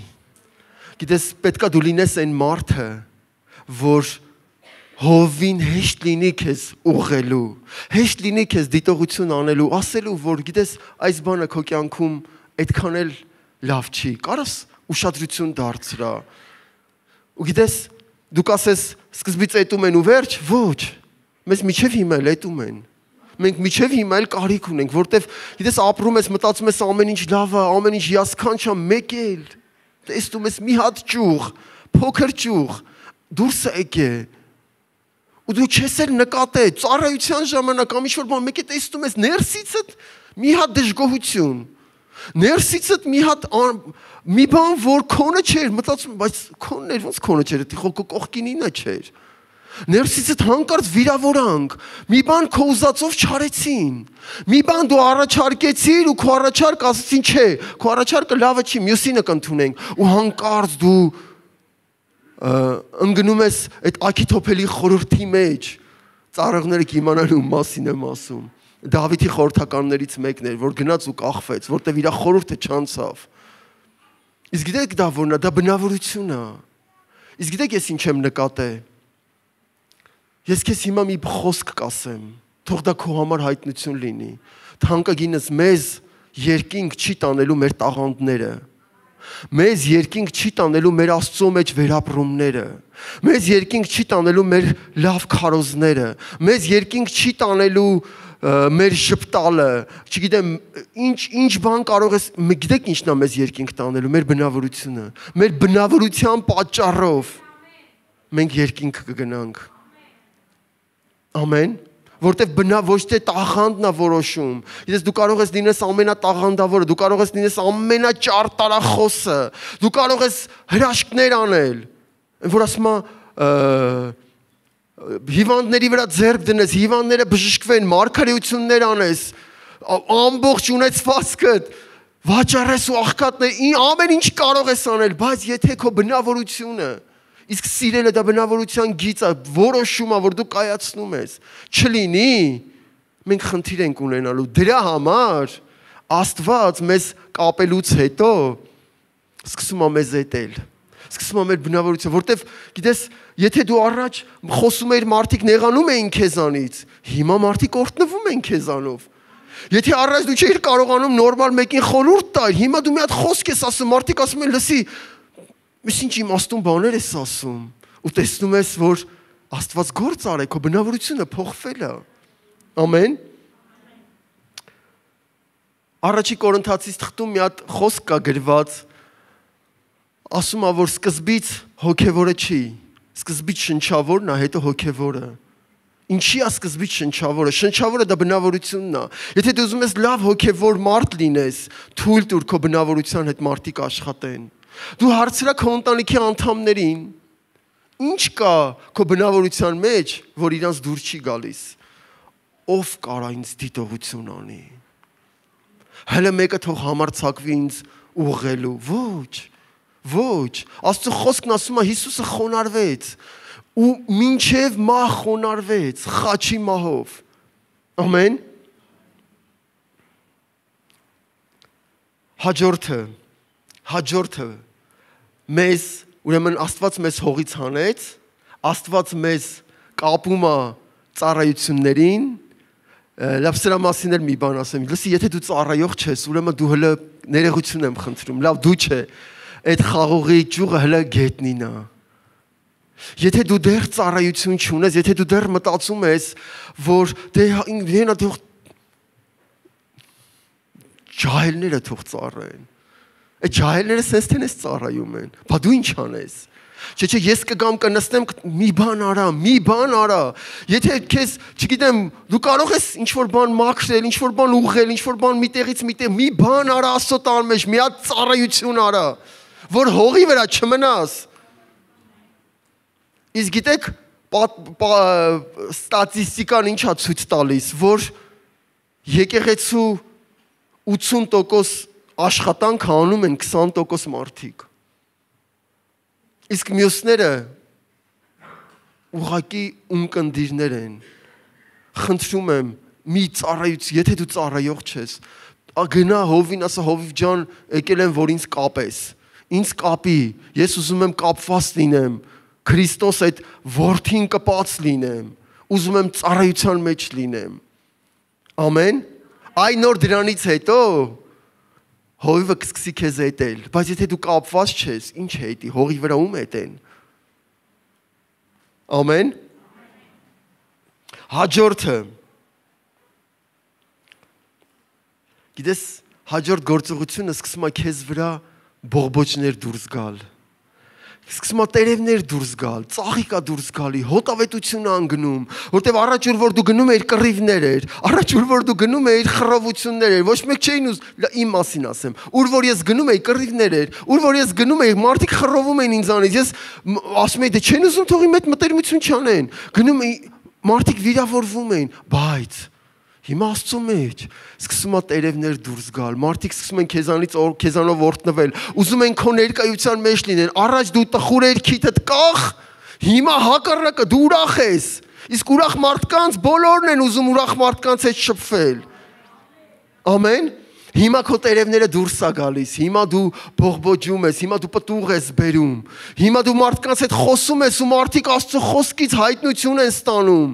Գիտես, պետքա դու լինես այն մարդը, որ հովին հեշտ լինի քեզ ուղղելու, հեշտ լինի քեզ դիտողություն անելու, ասելու, որ գիտես, այս բանը քո կյանքում այդքան էլ լավ չի։ Կարաս ուշադրություն դարձրա։ Ու գիտես, դու կասես, սկզբից այտում են ու վերջ, ոչ։ Մեզ միջև հիմա էլ այտում են մենք միջև հիմա էլ կարիք ունենք, որտեվ գիտես ապրում ես, մտածում ես ամեն ինչ լավ է, ամեն ինչ հիասքանչ է, մեկ էլ տեսնում ես մի հատ ճյուղ, փոքր ճյուղ, դուրս է եկե։ Ու դու չես էլ նկատե ծառայության ժամանակ ամիշ որ բան մեկ է տեսնում ես ներսիցդ մի հատ դժգոհություն։ Ներսիցդ մի հատ մի բան որ քոնը չէր, մտածում, բայց քոնն էր, ոնց քոնը չէր, դի խո կողքինինը չէր։ Ներսիցդ հանկարծ վիրավորանք։ Մի բան քո ուզածով չարեցին։ Մի բան դու առաջարկեցիր ու քո առաջարկ ասեցին չէ, քո առաջարկը լավը չի, մյուսինը կընդունենք։ Ու հանկարծ դու ընկնում ես այդ ակիթոփելի խորհրդի մեջ։ Ծառողները կիմանալու մասին եմ ասում։ Դավիթի խորհրդականներից մեկն էր, որ գնաց ու կախվեց, որտեվ իր խորհուրդը չանցավ։ Իսկ գիտեք դա որն է, դա բնավորություն է։ Իսկ գիտեք ես ինչ եմ նկատել Ես քեզ հիմա մի խոսք կասեմ, թող դա քո համար հայտնություն լինի։ Թանկագինս մեզ երկինք չի տանելու մեր տաղանդները։ Մեզ երկինք չի տանելու մեր Աստծո մեջ վերապրումները։ Մեզ երկինք չի տանելու մեր լավ քարոզները։ Մեզ երկինք չի տանելու մեր շփտալը, չգիտեմ, ինչ ինչ բան կարող ես, գիտեք ինչն է մեզ երկինք տանելու, մեր բնավորությունը։ Մեր բնավորության պատճառով մենք երկինք կգնանք։ Ամեն որտեվ բնա ոչ թե տաղանդն է որոշում։ Գիտես դու կարող ես լինես ամենատաղանդավորը, դու կարող ես լինես ամենաճարտարախոսը, դու կարող ես հրաշքներ անել։ որ ասում հիվանդների վրա ձեռք դնես, հիվանդները բժշկվեն, մարգարեություններ անես, ամբողջ ունեցվածքդ վաճառես ու աղքատներ, ամեն ինչ կարող ես անել, բայց եթե քո բնավորությունը Իսկ սիրելը դա բնավորության գիծ է, որոշում է, որ դու կայացնում ես։ Չլինի, մենք խնդիր ենք ունենալու։ Դրա համար Աստված մեզ կապելուց հետո սկսում է մեզ էտել սկսում է մեր բնավորությունը, որտեվ գիտես, եթե դու առաջ խոսում էիր մարդիկ նեղանում էին քեզանից, հիմա մարդիկ օրտնվում են քեզանով։ Եթե առաջ դու չէիր կարողանում նորմալ մեկին խորհուրդ տալ, հիմա դու մի հատ խոսք ես ասում, մարդիկ ասում են, լսի, ես ինչ իմաստուն բաներ ես ասում, ու տեսնում ես, որ Աստված գործ արե, քո բնավորությունը փոխվել է։ Ամեն։ Առաջի Կորինթացից թղթում մի հատ խոսք կա գրված, ասում է, որ սկզբից հոգևորը չի, սկզբից շնչավորն է, հետո հոգևորը։ Ինչի է սկզբից շնչավորը։ Շնչավորը դա բնավորությունն է։ Եթե դու ուզում ես լավ հոգևոր մարդ լինես, թույլ տուր քո բնավորության հետ մարդիկ աշխատեն։ Դու հարցրա քո ընտանիքի անդամներին, ինչ կա քո բնավորության մեջ, որ իրանց դուր չի գալիս։ Ով կարա ինձ դիտողություն անի։ Հələ մեկը թող համարցակվի ինձ ուղղելու։ Ոչ։ Ոչ, Աստծո խոսքն ասում է Հիսուսը խոնարհվեց ու մինչև մահ խոնարհվեց խաչի մահով։ Ամեն։ Հաջորդը հաջորդը մեզ ուրեմն Աստված մեզ հողից հանեց, Աստված մեզ կապում է ծառայություններին, լավ սրա մասին էլ մի բան ասեմ։ Լսի, եթե դու ծառայող ես, ուրեմն դու հələ ներողություն եմ խնդրում։ Լավ, դու չէ, այդ խաղողի ճյուղը հələ գետնին է։ Եթե դու դեռ ծառայություն չունես, եթե դու դեռ մտածում ես, որ դե ինքնին թող ջահելները թող ծառայեն։ Այդ ջահելները sense թե նես ծառայում են։ Բա դու ինչ անես։ Չէ, չէ, ես կգամ կնստեմ մի բան արա, մի բան արա։ Եթե քեզ, չգիտեմ, դու կարող ես ինչ որ բան մաքրել, ինչ որ բան ուղղել, ինչ որ բան միտեղից միտեղ, մի բան արա Աստծո տան մեջ, մի հատ ծառայություն արա, որ հողի վրա չմնաս։ Իսկ գիտեք, ստատիստիկան ինչա ցույց տալիս, որ եկեղեցու 80% աշխատանք անում են 20% մարդիկ։ Իսկ մյուսները ուղակի ունկնդիրներ են։ Խնդրում եմ, մի ծառայույց, եթե դու ծառայող ես, գնա հովին, ասա հովիվ ջան, եկել եմ որ ինձ կապես։ Ինձ կապի, ես ուզում եմ կապված լինեմ Քրիստոս այդ որդին կպած լինեմ, ուզում եմ ծառայության մեջ լինեմ։ Ամեն։ Այն նոր դրանից հետո հովիվը կսկսի քեզ հետել, բայց եթե դու կապված չես, ինչ հետի, հողի վրա ում հետեն։ Ամեն։ Հաջորդը Գիտես, հաջորդ գործողությունը սկսում է քեզ վրա բողբոջներ դուրս գալ սկսում է տերևներ դուրս գալ, ծաղիկա դուրս գալի, հոտավետություն անգնում, որտեվ առաջ որ դու գնում էիր կռիվներ էր, առաջ որ դու գնում էիր խռովություններ էր, ոչ մեկ չէին ուզ իմ մասին ասեմ, ուր որ ես գնում էի կռիվներ էր, ուր որ ես գնում էի մարդիկ խռովում էին ինձանից, ես ասում էի դե չեն ուզում թողի մեծ մտերմություն չանեն, գնում էի մարդիկ վիրավորվում էին, բայց Հիմա Աստծո մեջ սկսում է տերևներ դուրս գալ։ Մարդիկ սկսում են քեզանից քեզանով օրտնվել։ Ուզում են քո ներկայության մեջ լինեն։ Առաջ դու տխուր էր քիթդ կախ, հիմա հակառակը դու ուրախ ես։ Իսկ ուրախ մարդկանց բոլորն են ուզում ուրախ մարդկանց հետ շփվել։ Ամեն։ Հիմա քո տերևները դուրս է գալիս։ Հիմա դու բողբոջում ես, հիմա դու պտուղ ես բերում։ Հիմա դու մարդկանց հետ խոսում ես ու մարդիկ Աստծո խոսքից հայտնություն են ստանում։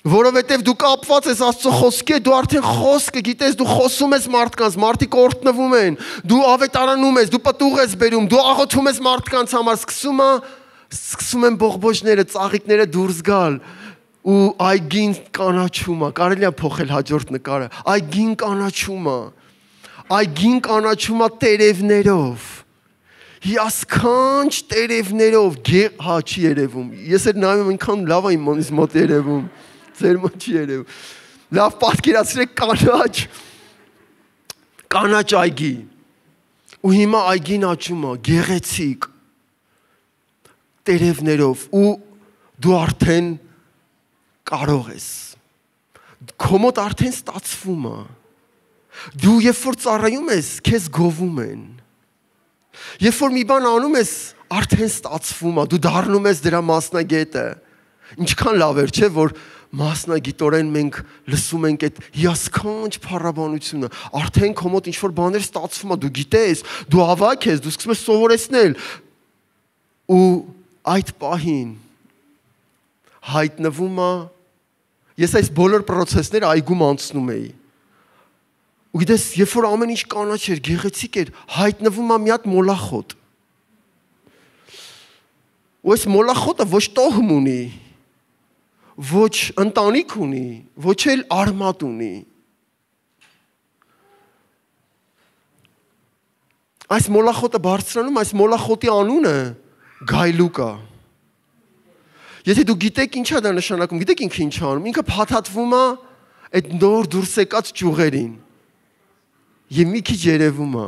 Որովհետև դու կապված ես Աստծո խոսքի, դու արդեն խոսքը գիտես, դու խոսում ես մարդկանց, մարդիկ օրտնվում են, դու ավետարանում ես, դու պատուղ ես բերում, դու աղոթում ես մարդկանց համար, սկսում է սկսում են բողբոջները, ծաղիկները դուրս գալ ու այգին կանաչում է, կարելի է փոխել հաջորդ նկարը։ Այգին կանաչում է։ Այգին կանաչում է տերևներով հիասքանչ տերևներով, հա չի երևում։ Ես էլ նայում ինքան լավ է իմ մոտ երևում ձեր մոտ չի երևում։ Լավ պատկերացրեք կանաչ կանաչ այգի։ Ու հիմա այգին աճում է գեղեցիկ տերևներով ու դու արդեն կարող ես։ Քո մոտ արդեն ստացվում է։ Դու երբ որ ծառայում ես, քեզ գովում են։ Երբ որ մի բան անում ես, արդեն ստացվում է, դու դառնում ես դրա մասնագետը։ Ինչքան լավ էր, չէ, որ մասնագիտորեն մենք լսում ենք այդ հիասքանչ փառաբանությունը, արդեն քո մոտ ինչ որ բաներ ստացվում է, դու գիտես, դու ավակ ես, դու սկսում ես սովորեցնել ու այդ պահին հայտնվում է ես այս բոլոր process-ները այգում անցնում էի ու գիտես երբ որ ամեն ինչ կանաչ էր գեղեցիկ էր հայտնվում է մի հատ մոլախոտ ու այս մոլախոտը ոչ տոհմ ունի ոչ ընտանիք ունի, ոչ էլ արմատ ունի։ Այս մոլախոտը բարձրանում, այս մոլախոտի անունը գայլուկ է։ Եթե դու գիտեք ինչա դա նշանակում, գիտեք ինքը ինչ անում, ինքը փաթաթվում է այդ նոր դուրս եկած ճյուղերին։ Եվ մի քիչ երևում է։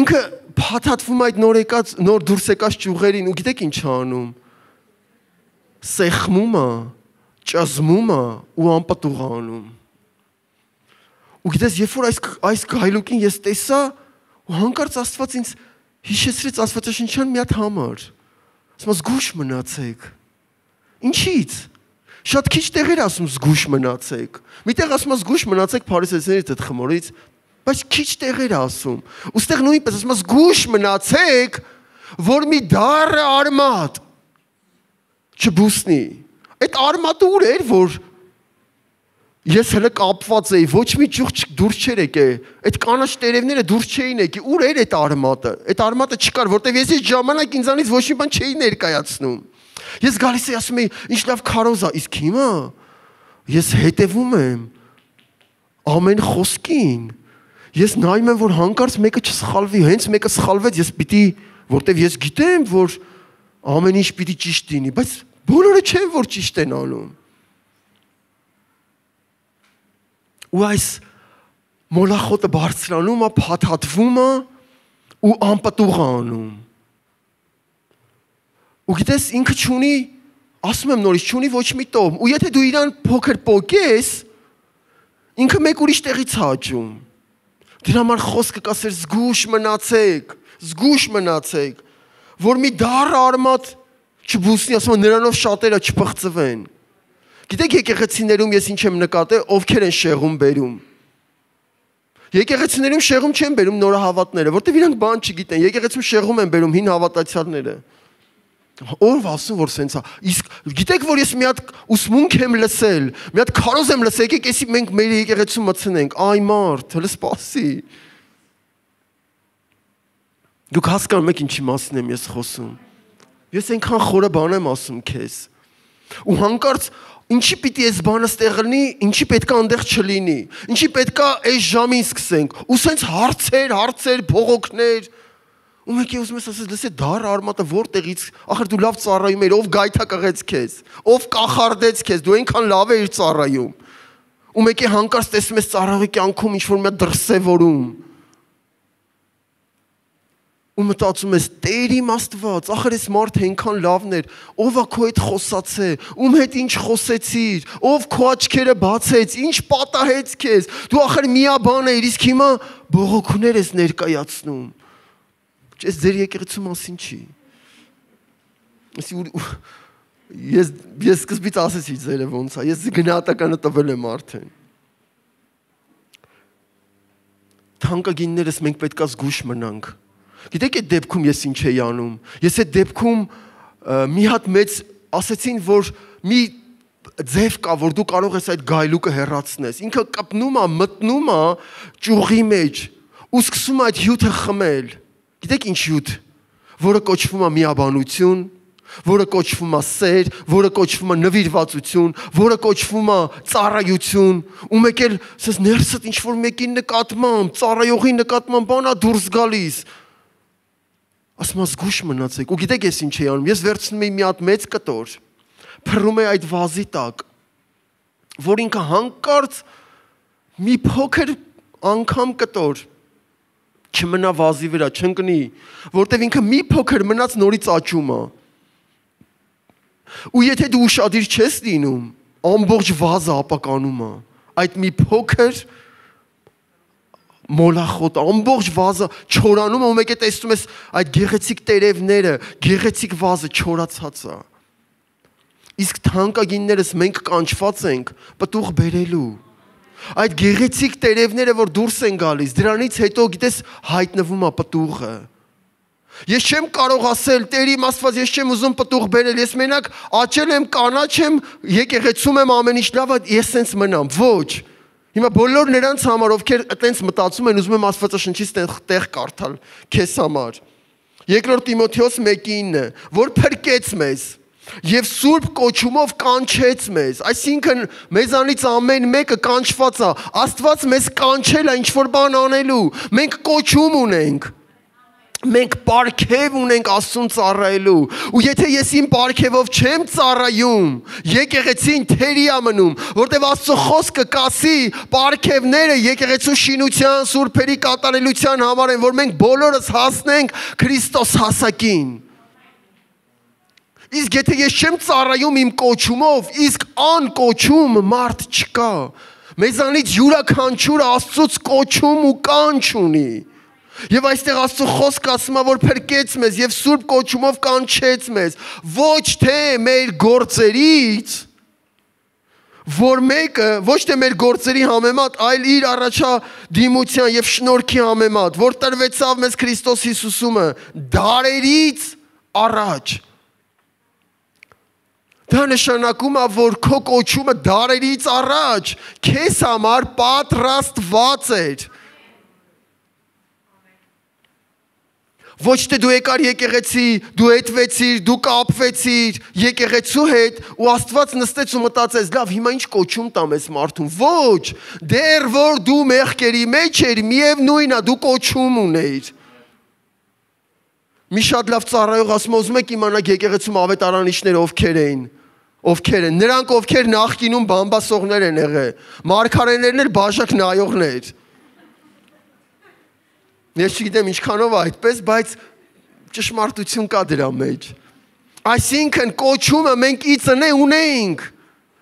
Ինքը փաթաթվում այդ նոր եկած նոր դուրս եկած ճյուղերին ու գիտեք ինչ անում սեղմում է, ճզմում է ու անպտուղ անում։ Ու գիտես, երբ որ այս այս գայլուկին ես տեսա, ու հանկարծ Աստված ինձ հիշեցրեց Աստվածաշնչյան մի հատ համար։ Ասում զգուշ մնացեք։ Ինչի՞ց։ Շատ քիչ տեղեր ասում զգուշ մնացեք։ Միտեղ ասում զգուշ մնացեք Փարիսեցիներից այդ խմորից, բայց քիչ տեղեր ասում։ Ոստեղ նույնպես ասում զգուշ մնացեք, որ մի դառը արմատ չբուսնի։ Այդ արմատը ուր էր, որ ես հələ կապված էի, ոչ մի ճյուղ դուրս չէր եկե։ Այդ կանաչ տերևները դուրս չէին եկի։ Ուր էր այդ արմատը։ Այդ արմատը չկար, որտեվ ես այդ ժամանակ ինձանից ոչ մի բան չէի ներկայացնում։ Ես գալիս էի ասում էի, ինչ լավ քարոզ է, իսկ հիմա ես հետևում եմ ամեն խոսքին։ Ես նայում եմ, որ հանկարծ մեկը չսխալվի, հենց մեկը սխալվեց, ես պիտի, որտեվ ես գիտեմ, որ ամեն ինչ պիտի ճիշտ լինի, բայց Բոլորը չեն որ ճիշտ են անում։ Ու այս մոլախոտը բարձրանում է, փաթաթվում է ու անպտուղ անում։ Ու գիտես ինքը ճունի, ասում եմ նորից, ճունի ոչ մի տոմ։ Ու եթե դու իրան փոքր փոկես, ինքը մեկ ուրիշ տեղից հաճում։ Դրա համար խոսքը կասեր զգուշ մնացեք, զգուշ մնացեք, որ մի դառ արմատ չբուսնի, ասում են նրանով շատերը չփխծվեն։ Գիտեք եկեղեցիներում ես ինչ եմ նկատել, ովքեր են շեղում բերում։ Եկեղեցիներում շեղում չեն բերում նորահավատները, որտեվ իրանք բան չգիտեն։ Եկեղեցում շեղում են բերում հին հավատացյալները։ Ով ասում որ սենց է։ Իսկ գիտեք որ ես մի հատ ուսմունք եմ լսել, մի հատ քարոզ եմ լսել, եկեք էսի մենք մեր եկեղեցու մցնենք։ Այ մարդ, հələ սպասի։ Դուք հասկանում եք ինչի մասին եմ ես խոսում։ Ես այնքան խորը բան եմ ասում քեզ։ Ու հանկարծ ինչի պիտի այս բանը ստեղ լինի, ինչի պետքա այնտեղ չլինի։ Ինչի պետքա այս ժամին սկսենք։ Ու սենց հարցեր, հարցեր, փողոքներ։ Ու մեկի ուզում ես ասես, լսե դար արմատը որտեղից, ախր դու լավ ծառայում ես, ով գայթա կղեց քեզ, ով կախարդեց քեզ, դու այնքան լավ ես ծառայում։ Ու մեկի հանկարծ տեսնում ես ծառայի կյանքում ինչ որ մի դրսևորում ու մտածում ես Տեր իմ Աստված, ախր այս մարդը այնքան լավն էր, ով է քո հետ խոսացե, ում հետ ինչ խոսեցիր, ով քո աչքերը բացեց, ինչ պատահեց քեզ։ Դու ախր միաբան ես, իսկ հիմա բողոքներ ես ներկայացնում։ Ես ձեր եկեղեցու մասին չի։ Ես ես սկզբից ասեցի ձերը ոնց է, ես գնահատականը տվել եմ արդեն։ Թանկագիններս մենք պետքա զգուշ մնանք Գիտեք այդ դեպքում ես ինչ էի անում։ Ես այդ դեպքում մի հատ մեծ ասեցին, որ մի ձև կա, որ դու կարող ես այդ գայլուկը հեռացնես։ Ինքը կպնում է, մտնում է ճյուղի մեջ ու սկսում է այդ հյութը խմել։ Գիտեք ինչ հյութ, որը կոչվում է միաբանություն, որը կոչվում է սեր, որը կոչվում է նվիրվածություն, որը կոչվում է ծառայություն, ու մեկ էլ ասես ներսդ ինչ որ մեկին նկատմամբ, ծառայողի նկատմամբ բանա դուրս գալիս, ասում ես զգուշ մնացեք։ Ու գիտեք ես ինչ էի անում։ Ես վերցնում էի մի հատ մեծ կտոր, փռում էի այդ վազի տակ, որ ինքը հանկարծ մի փոքր անգամ կտոր չմնա վազի վրա, չընկնի, որտեվ ինքը մի փոքր մնաց նորից աճում է։ Ու եթե դու ուշադիր չես լինում, ամբողջ վազը ապականում է։ Այդ մի փոքր մոլախոտ, ամբողջ վազը չորանում ու մեկ է տեսնում ես այդ գեղեցիկ տերևները, գեղեցիկ վազը չորացած է։ Իսկ թանկագիններս մենք կանչված ենք պտուղ բերելու։ Այդ գեղեցիկ տերևները, որ դուրս են գալիս, դրանից հետո գիտես հայտնվում է պտուղը։ Ես չեմ կարող ասել, Տեր իմ Աստված, ես չեմ ուզում պտուղ բերել, ես մենակ աճել եմ, կանաչ եմ, եկեղեցում եմ ամեն ինչ լավ, ես սենց մնամ։ Ոչ։ Հիմա բոլոր նրանց համար, ովքեր այտենց մտածում են, ուզում եմ Աստվածաշնչից տեղ կարդալ քեզ համար։ Երկրորդ Տիմոթեոս 1:9, որ փրկեց մեզ եւ սուրբ կոչումով կանչեց մեզ այսինքն մեզանից ամեն մեկը կանչված է աստված մեզ կանչել է ինչ որ բան անելու մենք կոչում ունենք մենք ապարքև ունենք Աստծուն ծառայելու ու եթե ես իմ ապարքևով չեմ ծառայում եկեղեցին թերի է մնում որտեվ Աստծո խոսքը կասի ապարքևները եկեղեցու շինության սուրբերի կատարելության համար են որ մենք բոլորս հասնենք Քրիստոս հասակին Իսկ եթե ես չեմ ծառայում իմ կոչումով, իսկ ան կոչում մարդ չկա։ Մեզանից յուրաքանչյուրը Աստծոց կոչում ու կանչ ունի։ Եվ այստեղ Աստծո խոսքը ասում է, որ փրկեց մեզ եւ սուրբ կոչումով կանչեց մեզ, ոչ թե մեր գործերից, որ մեկը ոչ թե մեր գործերի համեմատ, այլ իր առաջա դիմության եւ շնորհքի համեմատ, որ տրվեցավ մեզ Քրիստոս Հիսուսումը դարերից առաջ Դա նշանակում է, որ քո կոչումը դարերից առաջ քեզ համար պատրաստված էր։ Ոչ թե դու եկար եկեղեցի, դու հետվեցիր, դու կապվեցիր եկեղեցու հետ ու Աստված նստեց ու մտածեց, լավ, հիմա ինչ կոչում տամ ես մարդուն։ Ոչ, դեռ որ դու մեղքերի մեջ էր, միևնույնն է, դու կոչում ունեիր։ Մի շատ լավ ծառայող ասում ուզում եք իմանալ եկեղեցում ավետարանիչները ովքեր էին ովքեր են նրանք ովքեր նախկինում բամբասողներ են եղել մարգարեներն էլ բաժակ նայողներ ես չգիտեմ ինչքանով այդպես բայց ճշմարտություն կա դրա մեջ այսինքն կոչումը մենք ի ծնե ունեինք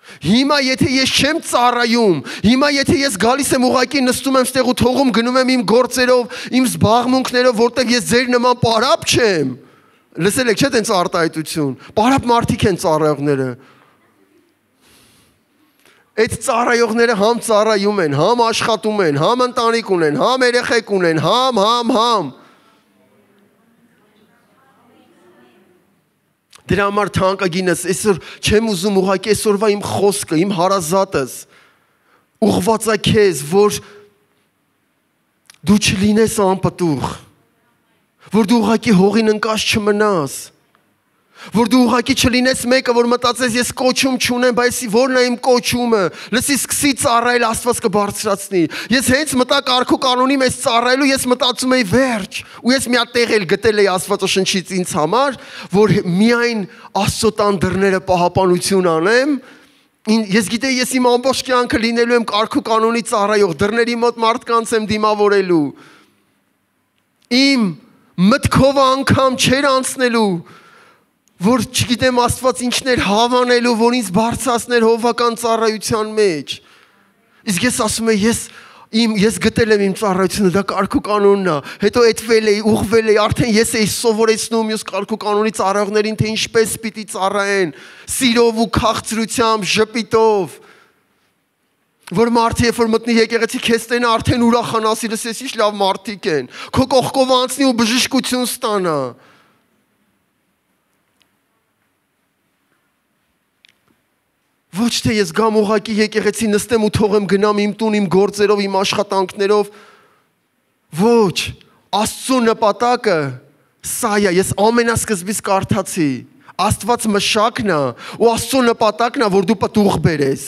Հիմա եթե ես չեմ ծառայում, հիմա եթե ես գալիս եմ ուղակի նստում եմ ստեղ ու թողում գնում եմ իմ գործերով, իմ զբաղմունքներով, որտեղ ես ձեր նման պարապ չեմ, Լսել եք չէ՞ տենց արտահայտություն։ Պարապ մարդիկ են ծառայողները։ Այդ ծառայողները համ ծառայում են, համ աշխատում են, համ ընտանիք ունեն, համ երեխեք ունեն, համ, համ, համ։ Դրա համար թանկագինս, այսօր չեմ ուզում ուղղակի այսօրվա իմ խոսքը, իմ հարազատս ուղղված է քեզ, որ դու չլինես անպտուղ որ դու ուղակի հողին ընկած չմնաս որ դու ուղակի չլինես մեկը որ մտածես ես կոչում չունեմ բայց որն է իմ կոչումը լսի սկսի ծառայել աստված կբարձրացնի ես հենց մտա կարգու կանոնի մեջ ծառայելու ես մտածում էի վերջ ու ես մի հատ տեղ էլ գտել էի աստվածաշնչից ինձ համար որ միայն աստծո տան դռները պահապանություն անեմ ես գիտեի ես իմ ամբողջ կյանքը լինելու եմ կարգու կանոնի ծառայող դռների մոտ մարդկանց եմ դիմավորելու իմ մտքով անգամ չեր անցնելու որ չգիտեմ Աստված ինչներ հավանելու, որ ինձ բարձրացներ հովական ծառայության մեջ։ Իսկ ես ասում եմ, ես իմ ես գտել եմ իմ ծառայությունը, դա կարգու կանոնն է։ Հետո այդվել էի, ուղվել էի, արդեն ես էի սովորեցնում մյուս կարգու կանոնի ծառայողներին, թե ինչպես պիտի ծառայեն, սիրով ու քաղցրությամբ, ժպիտով որ մարդը երբ որ մտնի եկեղեցի քեզ տենա արդեն ուրախանասի լսես ինչ լավ մարդիկ են քո կողքով անցնի ու բժշկություն ստանա ոչ թե ես գամ ուղակի եկեղեցի նստեմ ու թողեմ գնամ իմ տուն իմ գործերով իմ աշխատանքներով ոչ աստծո նպատակը սա է ես ամենասկզբից կարդացի Աստված մշակն է ու Աստծո նպատակն է որ դու պատուղ բերես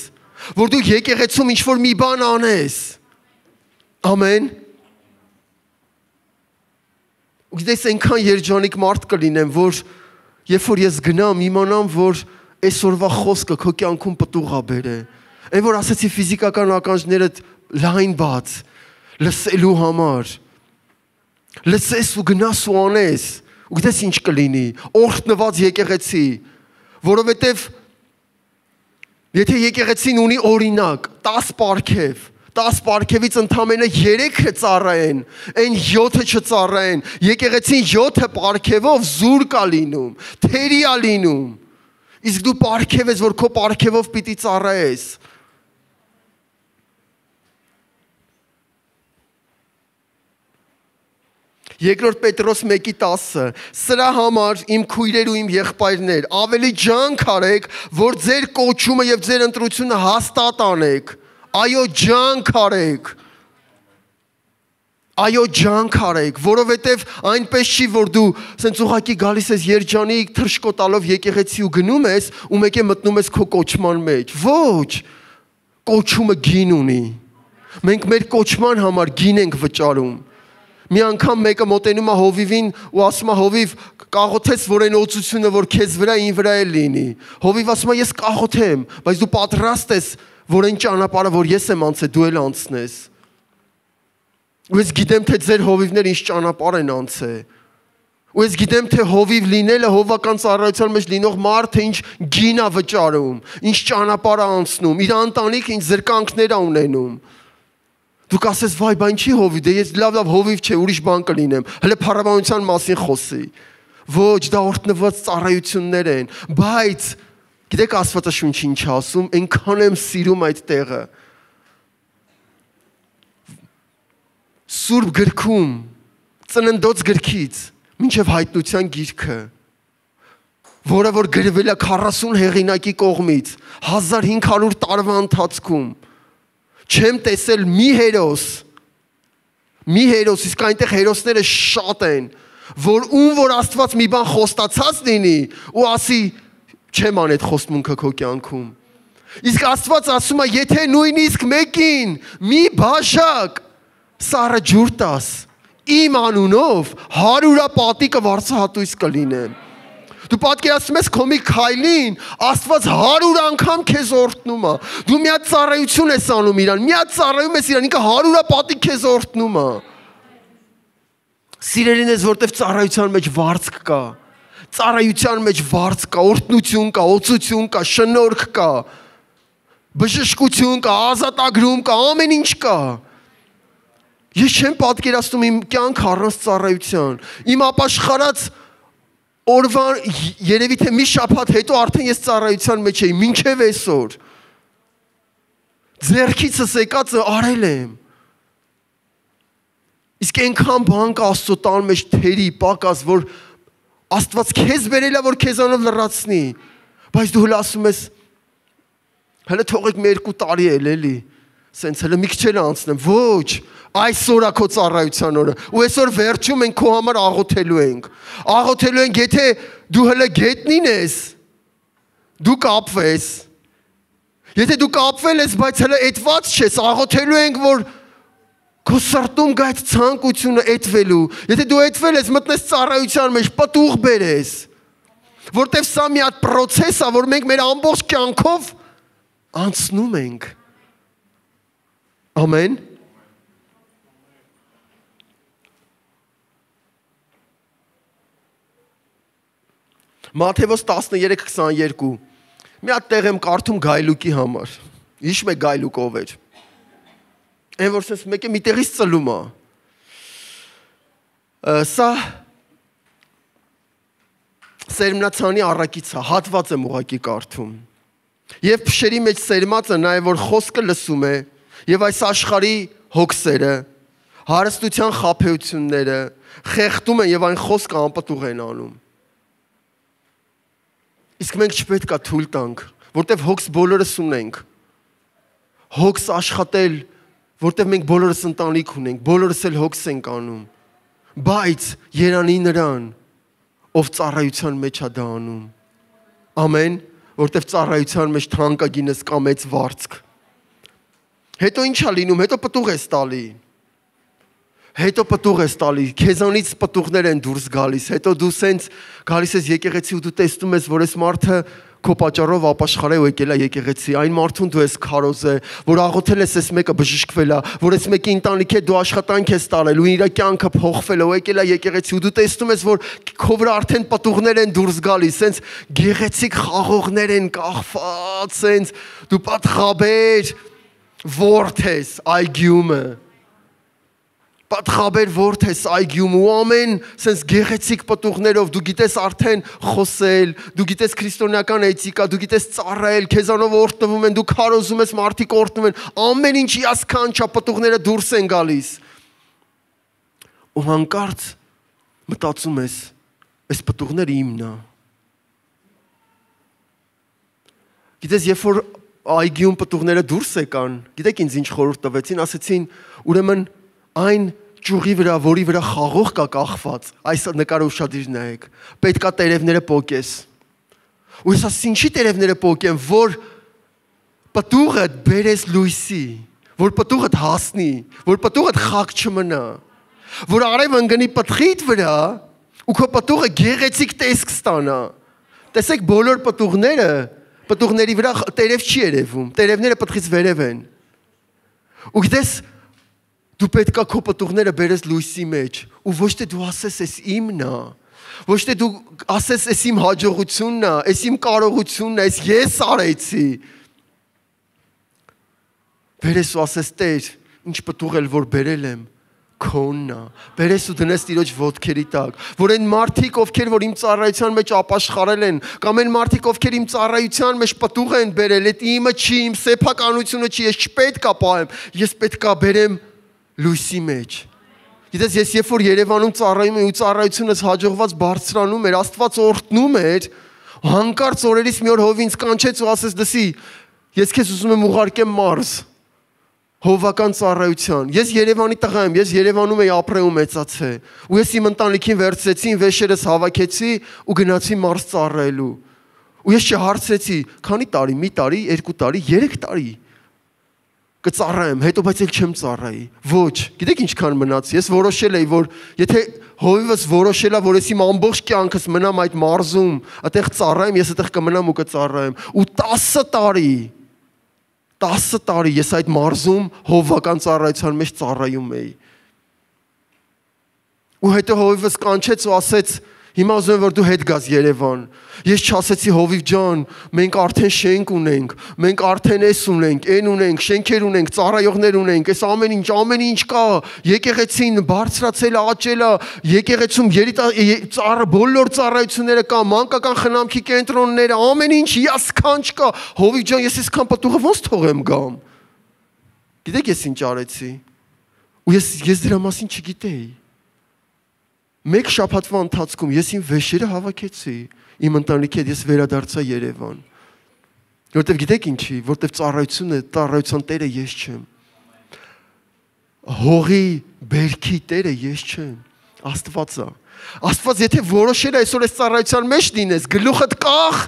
որ դու եկեղեցում ինչ որ մի բան անես։ Ամեն։ Ու գիտես այնքան երջանիկ մարդ կլինեմ, որ երբ որ ես գնամ, իմանամ, որ այսօրվա խոսքը քո կյանքում պտուղ է բերե։ Այն որ ասացի ֆիզիկական ականջները լայն բաց լսելու համար։ Լսես ու գնաս ու անես։ Ու գիտես ինչ կլինի։ Օրհնված եկեղեցի, որովհետև Եթե եկեղեցին ունի օրինակ 10 պարքև, 10 պարքևից ընդամենը 3-ը ծառայեն, այն 7-ը չծառայեն։ Եկեղեցին 7 պարքևով զուր կա լինում, թերի է լինում։ Իսկ դու ապարքև ես, որ քո ապարքևով պիտի ծառայես։ Երկրորդ Պետրոս 1:10 Սրա համար իմ քույրեր ու իմ եղբայրներ ավելի ջանք արեք, որ ձեր կոչումը եւ ձեր ընտրությունը հաստատ անեք։ Այո, ջանք արեք։ Այո, ջանք արեք, որովհետև այնպես չի, որ դու սենց ուղակի գալիս ես երջանի թրշկոտալով եկեղեցի ու գնում ես ու մեկ է մտնում ես քո կոչման մեջ։ Ոչ։ Կոչումը գին ունի։ Մենք մեր կոչման համար գին ենք վճարում։ Մի անգամ մեկը մոտենում է հովիվին ու ասում է հովիվ կաղոթես որ այն օծությունը որ քեզ վրա ին վրա է լինի։ Հովիվ ասում է ես կաղոթեմ, բայց դու պատրաստ ես որ այն ճանապարհը որ ես եմ անցել դու էլ անցնես։ Ու ես գիտեմ թե ձեր հովիվները ինչ ճանապարհ են անցել։ Ու ես գիտեմ թե հովիվ լինելը հովական ծառայության մեջ լինող մարդը ինչ գինա վճարում, ինչ ճանապարհ անցնում, իր ընտանիքը ինչ զրկանքներ ունենում։ Դու կասես, վայ, բան չի հովիվ, դե ես լավ լավ հովիվ չէ, ուրիշ բան կլինեմ։ Հələ փառաբանության մասին խոսի։ Ոչ, դա օրտնված ծառայություններ են, բայց գիտեք Աստվածաշունչը ինչ ասում, այնքան եմ սիրում այդ տեղը։ Սուրբ գրքում, ծննդոց գրքից, մինչև հայտնության գիրքը, որը որ գրվել է 40 հեղինակի կողմից 1500 տարվա ընթացքում չեմ տեսել մի հերոս մի հերոս իսկ այնտեղ հերոսները շատ են որ ում որ Աստված մի բան խոստացած լինի ու ասի չեմ ան այդ խոստմունքը քո կյանքում իսկ Աստված ասում է եթե նույնիսկ մեկին մի բաշակ սառը ջուր տաս իմ անունով հարյուրա պատիկը վարսահատույց կլինեն Դու պատկերացնում ես քո մի քայլին Աստված 100 անգամ քեզ օրհնում է։ Դու միա ծառայություն ես անում իրան, միա ծառայում ես իրան, ինքը 100-ը պատի քեզ օրհնում է։ Սիրելին ես, որտեվ ծառայության մեջ վարձք կա։ Ծառայության մեջ վարձ կա, օրհնություն կա, օծություն կա, շնորհք կա։ Բժշկություն կա, ազատագրում կա, ամեն ինչ կա։ Ես չեմ պատկերացնում իմ կյանք առանց ծառայության։ Իմ ապաշխարած օրվա երևի թե մի շաբաթ հետո արդեն ես ծառայության մեջ էի, մինչև այսօր։ Ձերքիցս եկածը արել եմ։ Իսկ այնքան բան կա Աստծո տան մեջ թերի, պակաս, որ Աստված քեզ բերել է, որ քեզանով լրացնի։ Բայց դու հələ ասում ես, հələ թողեք մի երկու տարի էլ էլի։ Սենց հələ մի քիչ էլ անցնեմ։ Ոչ, այսօր է քո ծառայության օրը։ Ու այսօր վերջում ենք քո համար աղոթելու ենք։ Աղոթելու ենք, եթե դու հələ գետնին ես, դու կապվես։ Եթե դու կապվել ես, բայց հələ այդված չես, աղոթելու ենք, որ քո սրտում գա այդ ցանկությունը այդվելու։ Եթե դու այդվել ես, մտնես ծառայության մեջ, պտուղ բերես։ Որտեվ սա մի հատ process է, որ մենք մեր ամբողջ կյանքով անցնում ենք։ Ամեն։ Մատթեոս 13:22 Մի հատ տեղ եմ կարդում գայլուկի համար։ Հիշում եք գայլուկով էր։ Այն որ ասես մեկը մի տեղից ծլում է։ Սա սերմնացանի առակից է, հատված եմ ուղակի կարդում։ Եվ փշերի մեջ սերմածը նաև որ խոսքը լսում է, եւ այս աշխարհի հոգսերը, հարստության խափեությունները խեղդում են եւ այն խոսքը անպտուղ են անում։ Իսկ մենք չպետք է թույլ տանք, որտեվ հոգս բոլորս ունենք։ Հոգս աշխատել, որտեվ մենք բոլորս ընտանիք ունենք, բոլորս էլ հոգս ենք անում։ Բայց Երանի նրան, ով ծառայության մեջ է դա անում։ Ամեն, որտեվ ծառայության մեջ թանկագինս կա մեծ վարձք։ Հետո ինչա լինում, հետո պտուղ ես տալի հետո պտուղ ես տալի, քեզանից պտուղներ են դուրս գալիս, հետո դու սենց գալիս ես եկեղեցի ու դու տեսնում ես, որ այս մարդը քո պատճառով ապաշխարե ու եկել է եկեղեցի, այն մարդուն դու ես քարոզե, որ աղոթել ես, ես մեկը բժշկվել է, որ ես մեկի ընտանիքի հետ դու աշխատանք ես տարել ու իր կյանքը փոխվել է ու եկել է եկեղեցի ու դու տեսնում ես, որ քո վրա արդեն պատուղներ են դուրս գալիս, սենց գեղեցիկ խաղողներ են կախված, սենց դու պատխաբեր որթ ես այգյումը պատխաբեր ворթ ես այգում ու ամեն sense գեղեցիկ պտուղներով դու գիտես արդեն խոսել, դու գիտես քրիստոնեական էթիկա, դու գիտես ծառայել, քեզանով օրտնվում են, դու քարոզում ես, մարդիկ օրտնում են, ամեն ինչի ասքանչա պտուղները դուրս են գալիս։ Ու հանկարծ մտածում ես, այս պտուղները իմն է։ Գիտես, երբ որ այգիում պտուղները դուրս եկան, գիտեք ինձ ինչ խորհուրդ տվեցին, ասեցին, ուրեմն այն ճյուղի վրա, որի վրա խաղող կա կախված, այս նկարը ուշադիր նայեք։ Պետքա տերևները փոկես։ Ու ես ասեցի, ինչի տերևները փոկեմ, որ պատուղը բերես լույսի, որ պատուղը հասնի, որ պատուղը խակ չմնա, որ արևը ընկնի պտղիդ վրա ու քո պատուղը գեղեցիկ տեսք ստանա։ Տեսեք բոլոր պատուղները, պատուղների վրա տերև չի երևում, տերևները պտղից վերև են։ Ու գիտես, Դու պետքա քո պատուղները բերես լույսի մեջ ու ոչ թե դու ասես էս իմն է։ Ոչ թե դու ասես էս իմ հաջողությունն է, էս իմ կարողությունն է, էս ես արեցի։ Բերես ու ասես Տեր, ինչ պատուղ էլ որ բերել եմ, քոննա։ Բերես ու դնես Տիրոջ ոտքերի տակ, որ այն մարդիկ, ովքեր որ իմ ծառայության մեջ ապաշխարել են, կամ այն մարդիկ, ովքեր իմ ծառայության մեջ պատուղ են բերել, այդ իմը չի, իմ սեփականությունը չի, ես չպետք է պահեմ, ես պետք է բերեմ լույսի մեջ։ Գիտես, ես երբ որ Երևանում ծառայում եմ ու ծառայությունս հաջողված բարձրանում էր, Աստված օրհնում էր, հանկարծ օրերից մի օր հով ինձ կանչեց ու ասեց՝ «Դսի, ես քեզ ուզում եմ ուղարկեմ Մարս» հովական ծառայության։ Ես Երևանի տղա եմ, ես Երևանում եի ապրել ու մեծացել։ Ու ես իմ ընտանիքին վերցրեցի, վեշերս հավաքեցի ու գնացի Մարս ծառայելու։ Ու ես չհարցրեցի, քանի տարի, մի տարի, երկու տարի, երեք տարի կծառայեմ, հետո բայց էլ չեմ ծառայի։ Ոչ, գիտեք ինչքան մնաց։ Ես որոշել էի, որ եթե հովիվս որոշելա, որ ես իմ ամբողջ կյանքս մնամ այդ մարզում, այդտեղ ծառայեմ, ես այդտեղ կմնամ ու կծառայեմ։ Ու 10 տարի 10 տարի ես այդ մարզում հովվական ծառայության մեջ ծառայում էի։ Ու հետո հովիվս կանչեց ու ասեց, Հիմա ուզում եմ որ դու հետ գաս Երևան։ Ես չասեցի Հովիվ ջան, մենք արդեն շենք ունենք, մենք արդեն էս ունենք, այն ունենք, շենքեր ունենք, ծառայողներ ունենք, այս ամեն ինչ, ամեն ինչ կա։ Եկեղեցին բարձրացել, աճել է, եկեղեցում ծառը բոլոր ծառայությունները կա, մանկական խնամքի կենտրոնները, ամեն ինչ հիասքանչ կա։ Հովիվ ջան, ես այսքան պատուղը ոնց թողեմ գամ։ Գիտեք ես ինչ արեցի։ Ու ես ես դրա մասին չգիտեի Մեկ շաբաթվա ընթացքում ես իմ վեշերը հավաքեցի իմ ընտանիքի հետ ես վերադարձա Երևան։ Որտեվ գիտեք ինչի, որտեվ ծառայությունը, ծառայության տերը ես չեմ։ Հողի բերքի տերը ես չեմ։ Աստված է։ Աստված եթե որոշել է այսօր այս ծառայության մեջ լինես, գլուխդ կախ,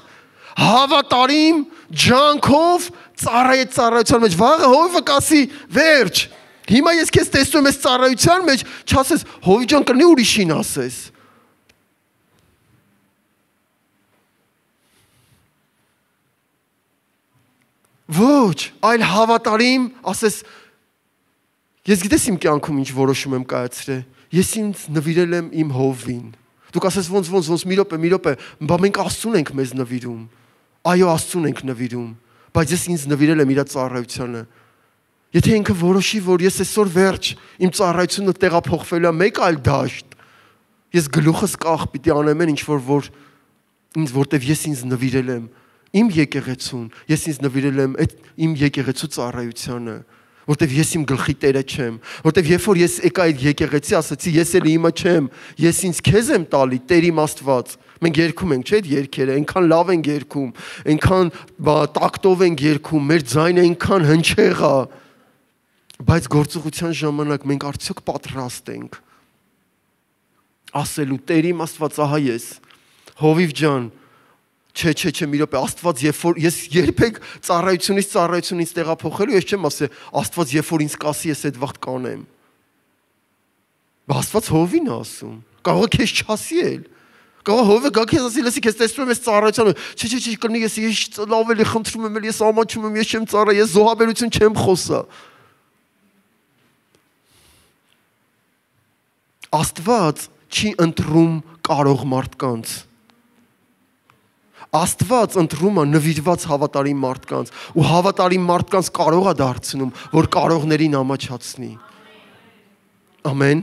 հավատարիմ, ջանքով ծառայ ծառայության մեջ վաղը հովը կասի վերջ Հիմա ես քեզ տեսնում ես ծառայության մեջ, չասես, հովի ջան կնի ուրիշին ասես։ Ոչ, այլ հավատարիմ, ասես ես գիտես իմ կյանքում ինչ որոշում եմ կայացրել։ Ես ինձ նվիրել եմ իմ հովին։ Դուք ասես ոնց ոնց ոնց մի րոպե, մի րոպե, բա մենք Աստծուն ենք մեզ նվիրում։ Այո, Աստծուն ենք նվիրում, բայց ես ինձ նվիրել եմ իր ծառայությանը Եթե ինքը որոշի, որ ես այսօր վերջ իմ ծառայությունը տեղափոխվելու է մեկ այլ դաշտ, ես գլուխս կախ պիտի անեմ ինչ որ որ ինձ որտեվ ես ինձ նվիրել եմ իմ եկեղեցուն, ես ինձ նվիրել եմ այդ իմ եկեղեցու ծառայությանը, որտեվ ես իմ գլխի տերը չեմ, որտեվ երբ որ ես եկա այդ եկեղեցի, ասացի ես էլ իմը չեմ, ես ինձ քեզ եմ տալի, Տեր իմ Աստված։ Մենք երգում ենք, չէ՞, այդ երգերը, այնքան լավ են երգում, այնքան տակտով են երգում, մեր ձայնը այնքան հնչեղ է, Բայց գործողության ժամանակ մենք արդյոք պատրաստ ենք ասելու Տերիմ Աստված ահա ես Հովիվ ջան Չէ, չէ, չէ, մի րոպե, Աստված, երբ որ ես երբեք ծառայությունից ծառայությունից տեղափոխելու, ես չեմ ասել, Աստված, երբ որ ինձ կասի, ես այդ վաղ կանեմ։ Բա Աստված հովին ասում։ Կարող է քեզ չասի էլ։ Կարող հովը գա քեզ ասի, լսի, քեզ տեսնում ես ծառայությանը։ Չէ, չէ, չէ, կնի ես ես լավ էլի խնդրում եմ, ես ամաչում եմ, ես չեմ ծառա, ես զոհաբերություն չեմ խոսա։ Աստված չի ընտրում կարող մարդկանց։ Աստված ընտրում է նվիրված հավատարիմ մարդկանց ու հավատարիմ մարդկանց կարող է դարձնում, որ կարողներին ամաչացնի։ Ամեն։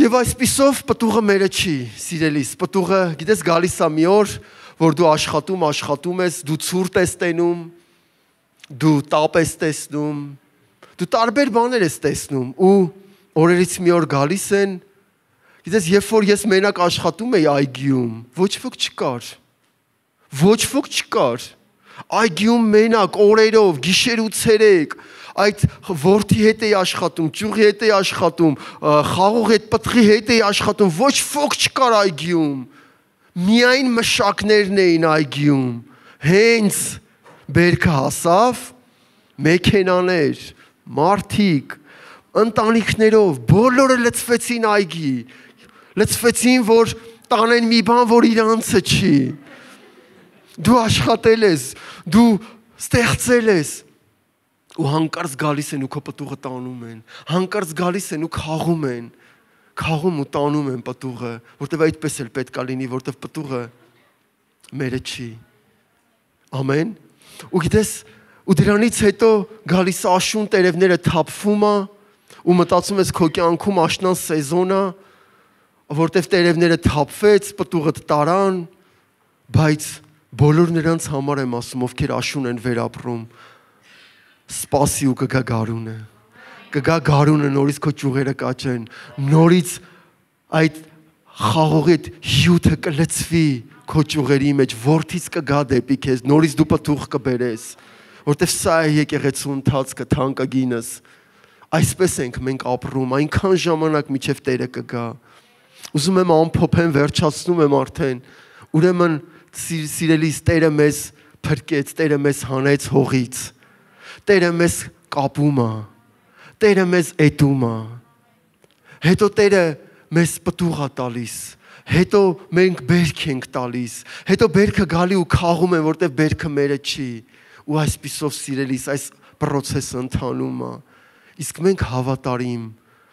Եվ այսպիսով պտուղը մերը չի, սիրելիս։ Պտուղը, գիտես, գալիս է մի օր, որ դու աշխատում, աշխատում ես, դու ցուրտ ես տենում, դու տապ ես տեսնում, դու տարբեր բաներ ես տեսնում ու օրերից մի օր գալիս են։ Գիտես, երբ որ ես մենակ աշխատում էի այգիում, ոչ ոք չկար։ Ոչ ոք չկար։ Այգիում մենակ օրերով, գիշեր ու ցերեկ այդ ворթի հետ էի աշխատում, ճյուղի հետ էի աշխատում, խաղող հետ, պտղի հետ էի աշխատում, ոչ ոք չկար այգիում։ Միայն մշակներն էին այգիում։ Հենց բերքը հասավ մեքենաներ, մարդիկ, ընտանիքներով բոլորը լցվեցին այգի լցվեցին, որ տանեն մի բան, որ իրանցը չի։ Դու աշխատել ես, դու ստեղծել ես ու հանկարծ գալիս են ու քո պտուղը տանում են։ Հանկարծ գալիս են ու խաղում են։ Խաղում ու տանում են պտուղը, որտեվ այդպես էլ պետք է լինի, որտեվ պտուղը մերը չի։ Ամեն։ Ու գիտես, ու դրանից հետո գալիս աշուն տերևները թափվում է ու մտածում ես քո կյանքում աշնան սեզոնը, որտեվ տերևները թափվեց, պտուղը տարան, բայց բոլոր նրանց համար եմ ասում, ովքեր աշուն են վերապրում, սпасի ու կգա գարունը։ Կգա գարունը նորից քո ճյուղերը կաճեն, նորից այդ խաղողի հյութը կլցվի քո ճյուղերի մեջ, որթից կգա դեպի քեզ, նորից դու պտուղ կբերես, որտեվ սա է եկեղեցու ընթացքը, թանկագինս, եկ Այսպես ենք մենք ապրում, այնքան ժամանակ միջև Տերը կգա։ Ուզում եմ ամփոփեմ, վերջացնում եմ արդեն։ Ուրեմն սիրելիս Տերը մեզ փրկեց, Տերը մեզ հանեց հողից։ Տերը մեզ կապում է։ Տերը մեզ էտում է։ Հետո Տերը մեզ պտուղ է տալիս։ Հետո մենք բերք ենք տալիս։ Հետո բերքը գալի ու խաղում են, որտեվ բերքը մերը չի։ Ու այսպիսով սիրելիս այս process-ը ընթանում է։ Իսկ մենք հավատարիմ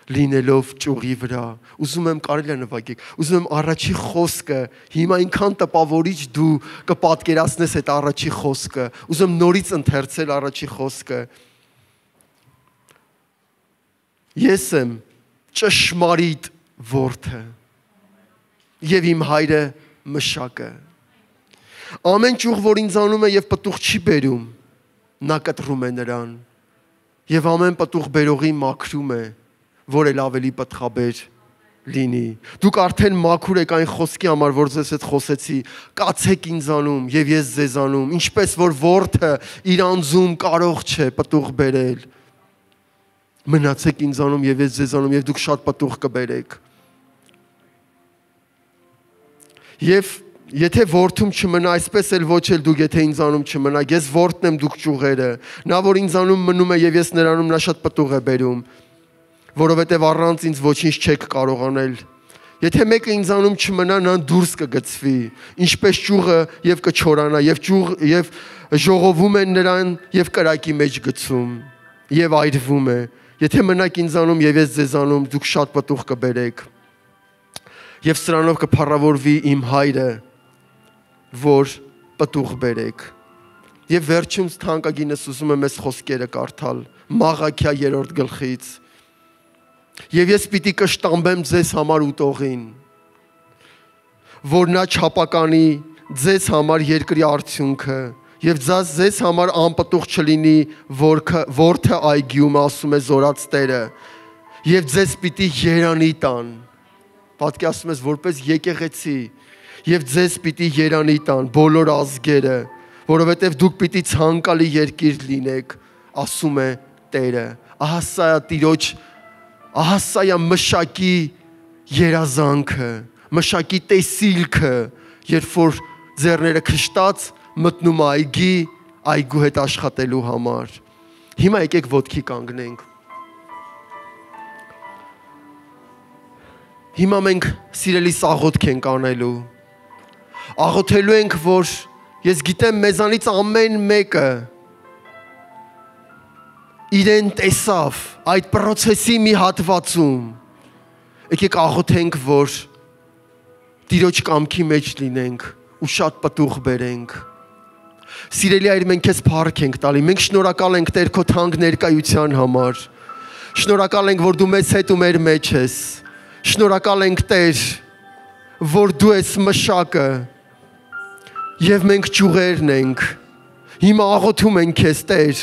լինելով ճյուղի վրա։ Ուզում եմ կարելի է նվագեք։ Ուզում եմ առաջի խոսքը, հիմա այնքան տպավորիչ դու կպատկերացնես այդ առաջի խոսքը։ Ուզում նորից ընթերցել առաջի խոսքը։ Ես եմ ճշմարիտ որդը եւ իմ հայրը մշակը։ Ամեն ճյուղ, որ ինձ անում է եւ պտուղ չի բերում, նա կտրում է նրան եւ ամեն պտուղ բերողի մաքրում է, որ էլ ավելի պտղաբեր լինի։ Դուք արդեն մաքուր եք այն խոսքի համար, որ ձեզ հետ խոսեցի։ Կացեք ինձանում եւ ես ձեզանում, ինչպես որ worth-ը իր անձում կարող չէ պտուղ բերել։ Մնացեք ինձանում եւ ես ձեզանում եւ դուք շատ պտուղ կբերեք։ Եվ Եթե որդում չմնա, այսպես էլ ոչ էլ դուք եթե ինձանում չմնաք, ես որդն եմ դուք ճյուղերը։ Նա որ ինձանում մնում է եւ ես նրանում նա շատ պտուղ է բերում, որովհետեւ առանց ինձ ոչինչ չեք կարող անել։ Եթե մեկը ինձանում չմնա, նա դուրս կգցվի, ինչպես ճյուղը եւ կչորանա, եւ ճյուղ եւ ժողովում են նրան եւ կրակի մեջ գցում եւ այրվում է։ Եթե մնաք ինձանում եւ ես ձեզանում, դուք շատ պատուխ կբերեք։ Եվ սրանով կփառավորվի իմ հայրը, որ պտուղ բերեք։ Եվ վերջում թանկագինս ուզում եմ այս խոսքերը կարդալ Մաղաքիա 3-րդ գլխից Եվ ես պիտի կշտամբեմ ձեզ համար ուտողին, որ նա չափականի ձեզ համար երկրի արդյունքը եւ ձեզ ձեզ համար անպտուղ չլինի որքը որթը այգիում ասում է զորած Տերը եւ ձեզ պիտի երանի տան պատկերացնում ես որպես եկեղեցի եւ ձեզ պիտի երանի տան բոլոր ազգերը որովհետեւ դուք պիտի ցանկալի երկիր լինեք ասում է Տերը ահա սա է Տիրոջ Ահա սա է մշակի երազանքը, մշակի տեսիլքը, երբ որ ձեռները քշտած մտնում այգի, այգու հետ աշխատելու համար։ Հիմա եկեք ոտքի կանգնենք։ Հիմա մենք սիրելի սաղոթք ենք անելու։ Աղոթելու ենք, որ ես գիտեմ մեզանից ամեն մեկը իրեն տեսավ այդ process-ի մի հատվածում եկեք աղոթենք որ Տիրոջ կամքի մեջ լինենք ու շատ պտուղ բերենք Սիրելի այր մենք քեզ փառք ենք տալի մենք շնորհակալ ենք Տեր քո թանկ ներկայության համար Շնորհակալ ենք, որ դու մեզ հետ ու մեր մեջ ես։ Շնորհակալ ենք Տեր, որ դու ես մշակը եւ մենք ճյուղերն ենք։ Հիմա աղոթում ենք քեզ Տեր։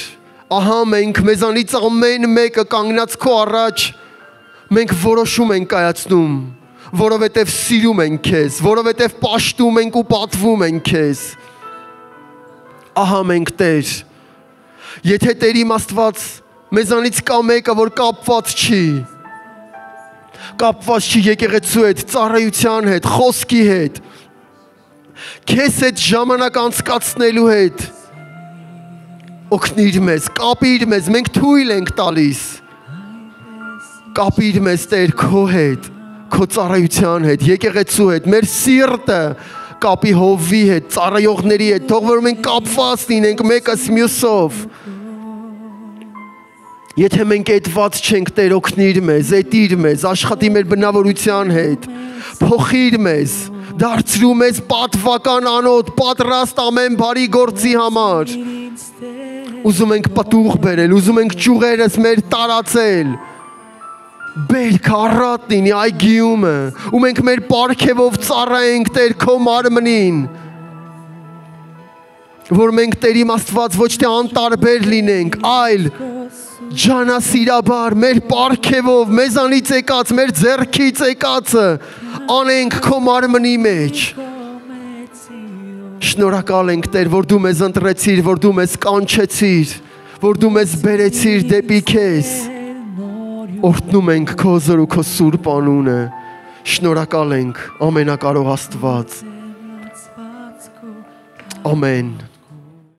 Ահա մենք մեզանից ամեն մեկը կանգնած քո առաջ մենք որոշում ենք կայացնում, որովհետև սիրում ենք քեզ, որովհետև պաշտում ենք ու պատվում ենք քեզ։ Ահա մենք Տեր։ Եթե Տեր իմ Աստված մեզանից կա մեկը, որ կապված չի, կապված չի եկեղեցու հետ, ծառայության հետ, խոսքի հետ, քեզ հետ ժամանակ անցկացնելու հետ, օգնիր մեզ, կապիր մեզ, մենք թույլ ենք տալիս կապիր մեզ Տեր քո հետ, քո ծառայության հետ, եկեղեցու հետ, մեր սիրտը կապի հովի հետ, ծառայողների հետ, թող որ մենք կապված լինենք մեկս մյուսով։ Եթե մենք այդված չենք, Տեր օգնիր մեզ, ետիր մեզ, աշխատի մեր բնավորության հետ, փոխիր մեզ, դարձրու մեզ պատվական անոտ, պատրաստ ամեն բարի գործի համար։ Ուզում ենք պատուղ բերել, ուզում ենք ճյուղերս մեր տարածել բերք առատ լինի այգիումը ու մենք մեր պարքևով ծառայենք Տեր քո մարմնին որ մենք Տեր իմ Աստված ոչ թե անտարբեր լինենք այլ ջանասիրաբար մեր պարքևով մեզանից եկած մեր ձեռքից եկածը անենք քո մարմնի մեջ Շնորհակալ ենք Տեր որ դու մեզ ընտրեցիր որ դու մեզ կանչեցիր որ դու մեզ բերեցիր դեպի քեզ օրհնում ենք քո զոր ու քո սուրբ անունը։ Շնորհակալ ենք ամենակարող Աստված։ Ամեն։